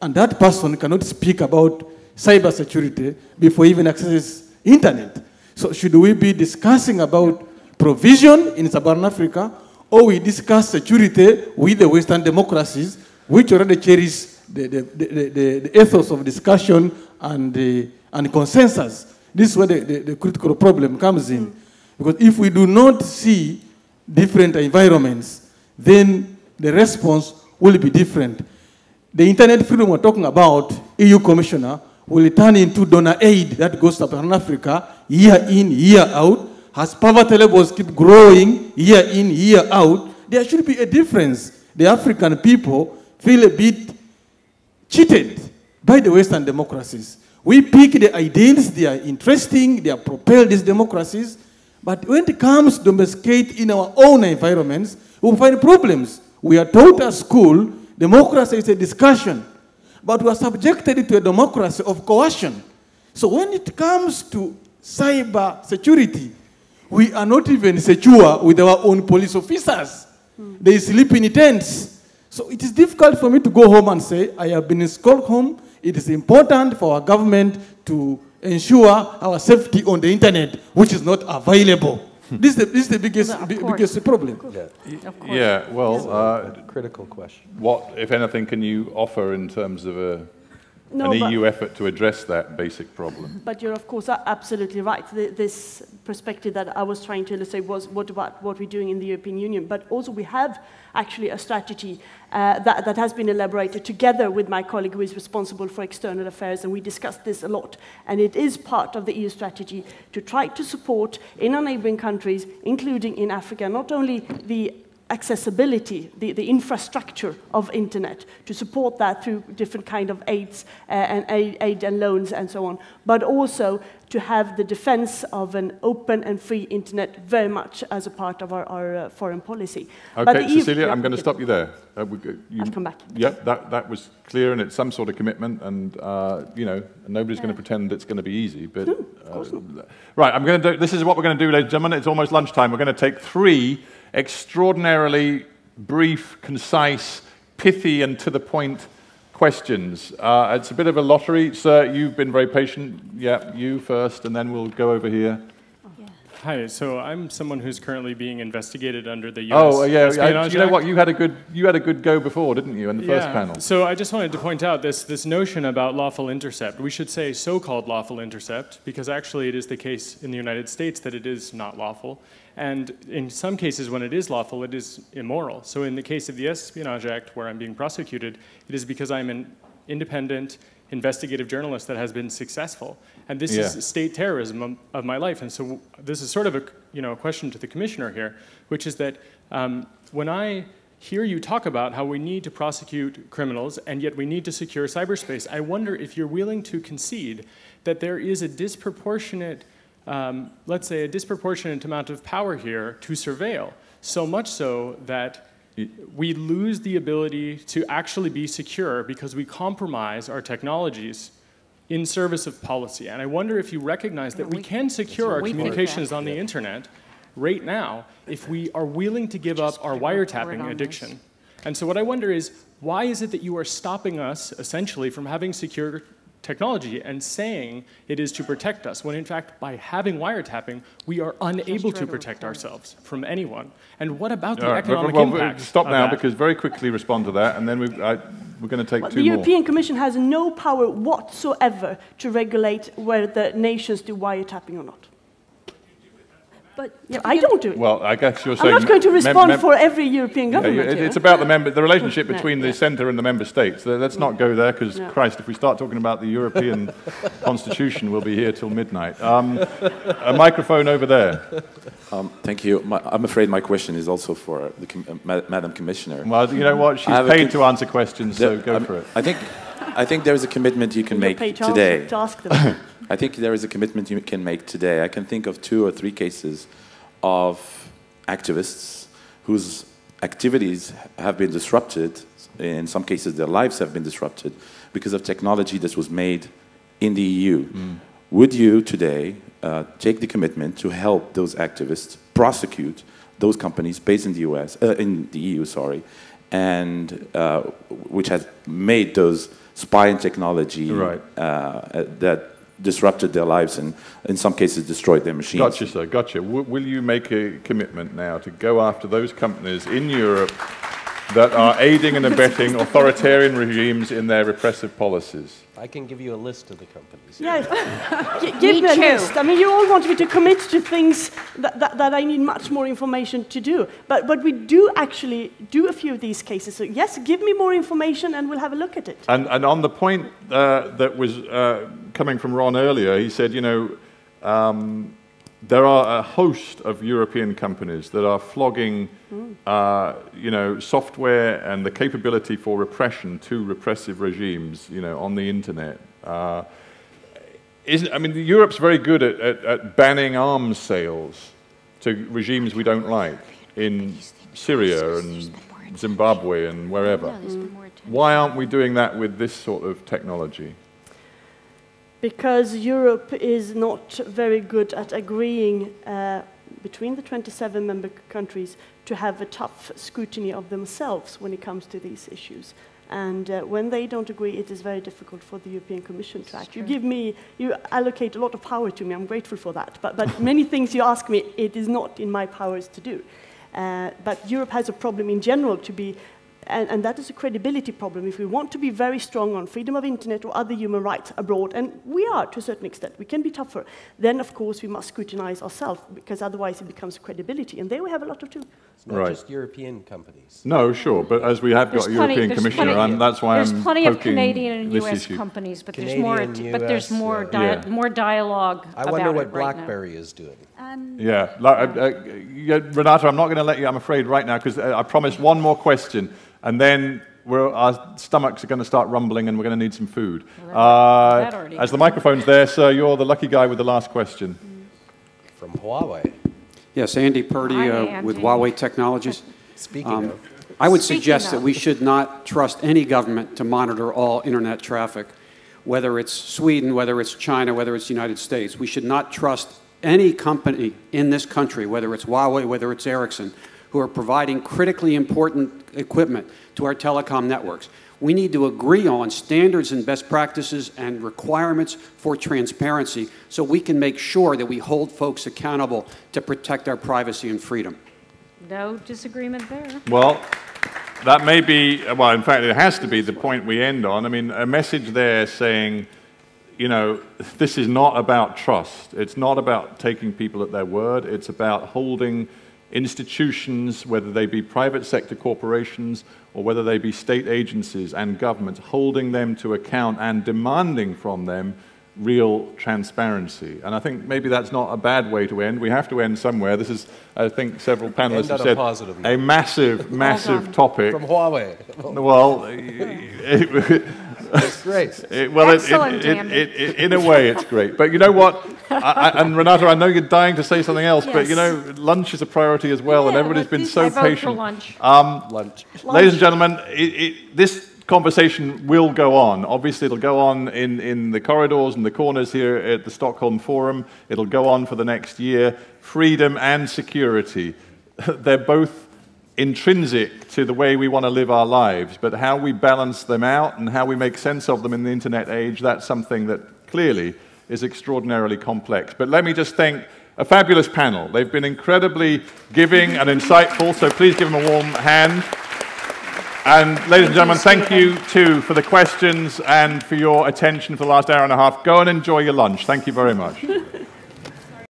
P: And that person cannot speak about cybersecurity before even accesses internet. So should we be discussing about provision in sub-Saharan Africa, or we discuss security with the Western democracies, which already cherish the, the, the, the, the ethos of discussion and, the, and consensus. This is where the, the, the critical problem comes in. Because if we do not see different environments, then the response will be different. The internet freedom we're talking about, EU Commissioner, will turn into donor aid that goes to Pan Africa year in, year out. As poverty levels keep growing year in, year out, there should be a difference. The African people feel a bit cheated by the Western democracies. We pick the ideals, they are interesting, they are propelled these democracies, but when it comes to domesticate in our own environments, we find problems. We are taught at school, democracy is a discussion but we are subjected to a democracy of coercion. So when it comes to cyber security, we are not even secure with our own police officers. Hmm. They sleep in tents. So it is difficult for me to go home and say, I have been in Stockholm. It is important for our government to ensure our safety on the internet, which is not available. This, is the, this is the biggest, bi- biggest problem.
A: Yeah, well, uh,
F: critical question.
A: What, if anything, can you offer in terms of a,
B: No,
A: an EU effort to address that basic problem? <laughs>
B: But you're, of course, absolutely right. Th- This perspective that I was trying to illustrate was what about what we're doing in the European Union. But also, we have actually a strategy uh, that, that has been elaborated together with my colleague who is responsible for external affairs, and we discussed this a lot. And it is part of the EU strategy to try to support in our neighboring countries, including in Africa, not only the accessibility, the, the infrastructure of internet, to support that through different kind of aids uh, and aid, aid and loans and so on, but also to have the defense of an open and free internet very much as a part of our, our uh, foreign policy.
A: Okay, Cecilia, I'm going to stop you there. Uh, we, you,
B: I'll come back.
A: Yep, that, that was clear, and it's some sort of commitment, and uh, you know, nobody's going to pretend it's going to be easy. But uh, right, I'm going to do. This is what we're going to do, ladies and gentlemen. It's almost lunchtime. We're going to take three extraordinarily brief, concise, pithy, and to the point questions. Uh, it's a bit of a lottery, sir. You've been very patient. Yeah, you first, and then we'll go over here.
Q: Hi, so I'm someone who's currently being investigated under the U.S.
A: Oh, yeah. I, you know
Q: Act.
A: what? You had a good you had a good go before, didn't you, in the first panel?
Q: So I just wanted to point out this, this notion about lawful intercept. We should say so-called lawful intercept because actually it is the case in the United States that it is not lawful. And in some cases when it is lawful, it is immoral. So in the case of the Espionage Act where I'm being prosecuted, it is because I'm an independent investigative journalist that has been successful. And this
A: Yeah.
Q: is state terrorism of, my life. And so this is sort of a, you know, a question to the commissioner here, which is that um, when I hear you talk about how we need to prosecute criminals and yet we need to secure cyberspace, I wonder if you're willing to concede that there is a disproportionate, um, let's say, a disproportionate amount of power here to surveil, so much so that we lose the ability to actually be secure because we compromise our technologies in service of policy. And I wonder if you recognize that we can secure our communications on the internet right now if we are willing to give up our wiretapping
D: on
Q: addiction. And so what I wonder is, why is it that you are stopping us, essentially, from having secure technology and saying it is to protect us, when in fact, by having wiretapping, we are unable to protect ourselves from anyone? And what about the
A: All right,
Q: economic
A: well, well,
Q: impact?
A: Stop
Q: of
A: now,
Q: that?
A: because very quickly respond to that, and then we've, I, we're going to take
B: Well,
A: two
B: the
A: more.
B: European Commission has no power whatsoever to regulate whether the nations do wiretapping or not.
C: But
B: Yeah, I don't do it.
A: Well, I guess you're saying...
B: I'm not going to respond for every European
A: Yeah, you-
B: government.
A: it-
B: here.
A: it's about the member, the relationship <laughs>
B: No,
A: between
B: yeah.
A: the centre and the member states. Let- Let's not go there, because
B: No.
A: Christ, if we start talking about the European <laughs> Constitution, we'll be here till midnight. Um, a microphone over there.
R: Um, thank you. My, I'm afraid my question is also for the com- uh, Madam Commissioner.
A: Well, you know what? She's
R: I have a
A: paid to answer questions, so
R: The-
A: go
R: um,
A: for it.
R: I think, I think there is a commitment you can
B: You're
R: make today.
B: to ask them. <coughs>
R: I think there is a commitment you can make today. I can think of two or three cases of activists whose activities have been disrupted. In some cases, their lives have been disrupted because of technology that was made in the EU. Would you today uh, take the commitment to help those activists prosecute those companies based in the US, uh, in the EU, sorry, and uh, which has made those spying technology
A: Right.
R: uh, that disrupted their lives and in some cases destroyed their machines?
A: Gotcha, sir. Gotcha. W- will you make a commitment now to go after those companies in Europe that are aiding and abetting authoritarian regimes in their repressive policies?
F: I can give you a list of the companies.
B: Yes. <laughs> G- give me a list. I mean, you all want me to commit to things that, that, that I need much more information to do. But, but we do actually do a few of these cases. So, yes, give me more information and we'll have a look at it.
A: And, and on the point uh, that was uh, coming from Ron earlier, he said, you know, um, there are a host of European companies that are flogging, uh, you know, software and the capability for repression to repressive regimes, you know, on the internet. Uh, isn't, I mean, Europe's very good at, at, at banning arms sales to regimes we don't like in Syria and Zimbabwe and wherever. Why aren't we doing that with this sort of technology?
B: Because Europe is not very good at agreeing uh, between the 27 member countries to have a tough scrutiny of themselves when it comes to these issues. And uh, when they don't agree, it is very difficult for the European Commission to act. You give me, you allocate a lot of power to me. I'm grateful for that. But, but <laughs> many things you ask me, it is not in my powers to do. Uh, but Europe has a problem in general to be and, and, that is a credibility problem. If we want to be very strong on freedom of internet or other human rights abroad, and we are to a certain extent, we can be tougher, then of course we must scrutinize ourselves because otherwise it becomes credibility. And there we have a lot of too.
F: It's not right. just European companies.
A: No,
F: sure,
A: but as we have
D: there's
A: got
D: plenty,
A: European Commissioner,
D: plenty,
A: and that's why
D: there's
A: I'm
D: plenty of Canadian and
A: U.S.
D: U.S.
A: Issue.
D: companies, but
F: Canadian,
D: there's more.
F: US,
D: but there's more
F: yeah.
D: dia- more dialogue.
F: I wonder
D: about
F: what
D: it right
F: BlackBerry
D: now.
F: is doing.
C: And
A: Yeah, like, uh, uh, yeah, Renata, I'm not going to let you. I'm afraid right now because uh, I promised one more question, and then we're, our stomachs are going to start rumbling, and we're going to need some food.
D: Well,
A: Uh,
D: that
A: as the microphone's there, sir, you're the lucky guy with the last question.
F: From Huawei.
S: Yes, Andy Purdy
D: Hi,
S: uh, with Huawei Technologies. <laughs>
F: Speaking
S: Um,
F: of.
S: I would
D: Speaking
S: suggest
D: of.
S: that we should not trust any government to monitor all internet traffic, whether it's Sweden, whether it's China, whether it's the United States. We should not trust any company in this country, whether it's Huawei, whether it's Ericsson, who are providing critically important equipment to our telecom networks. We need to agree on standards and best practices and requirements for transparency so we can make sure that we hold folks accountable to protect our privacy and freedom.
D: No disagreement there.
A: Well, that may be, well, in fact, it has to be the point we end on. I mean, a message there saying, you know, this is not about trust. It's not about taking people at their word. It's about holding institutions, whether they be private sector corporations or whether they be state agencies and governments, holding them to account and demanding from them real transparency. And I think maybe that's not a bad way to end. We have to end somewhere. This is, I think several panelists
F: End
A: have
F: on a
A: said,
F: positive
A: a massive, massive topic.
F: From Huawei.
A: Well, <laughs> it,
F: It's great. <laughs>
A: it- well, it,
D: Excellent,
A: it, it, it, it, in a way, it's great. But you know what? I, I, and Renata, I know you're dying to say something else, but you know, lunch is a priority as well, and everybody's been so
D: I vote for
A: patient.
D: lunch.
A: Um,
F: Lunch.
A: Ladies and gentlemen, it, it, this conversation will go on. Obviously, it'll go on in, in the corridors and the corners here at the Stockholm Forum. It'll go on for the next year. Freedom and security, <laughs> they're both intrinsic to the way we want to live our lives, but how we balance them out and how we make sense of them in the internet age, that's something that clearly is extraordinarily complex. But let me just thank a fabulous panel. They've been incredibly giving and insightful, so please give them a warm hand. And ladies and gentlemen, thank you too for the questions and for your attention for the last hour and a half. Go and enjoy your lunch. Thank you very much.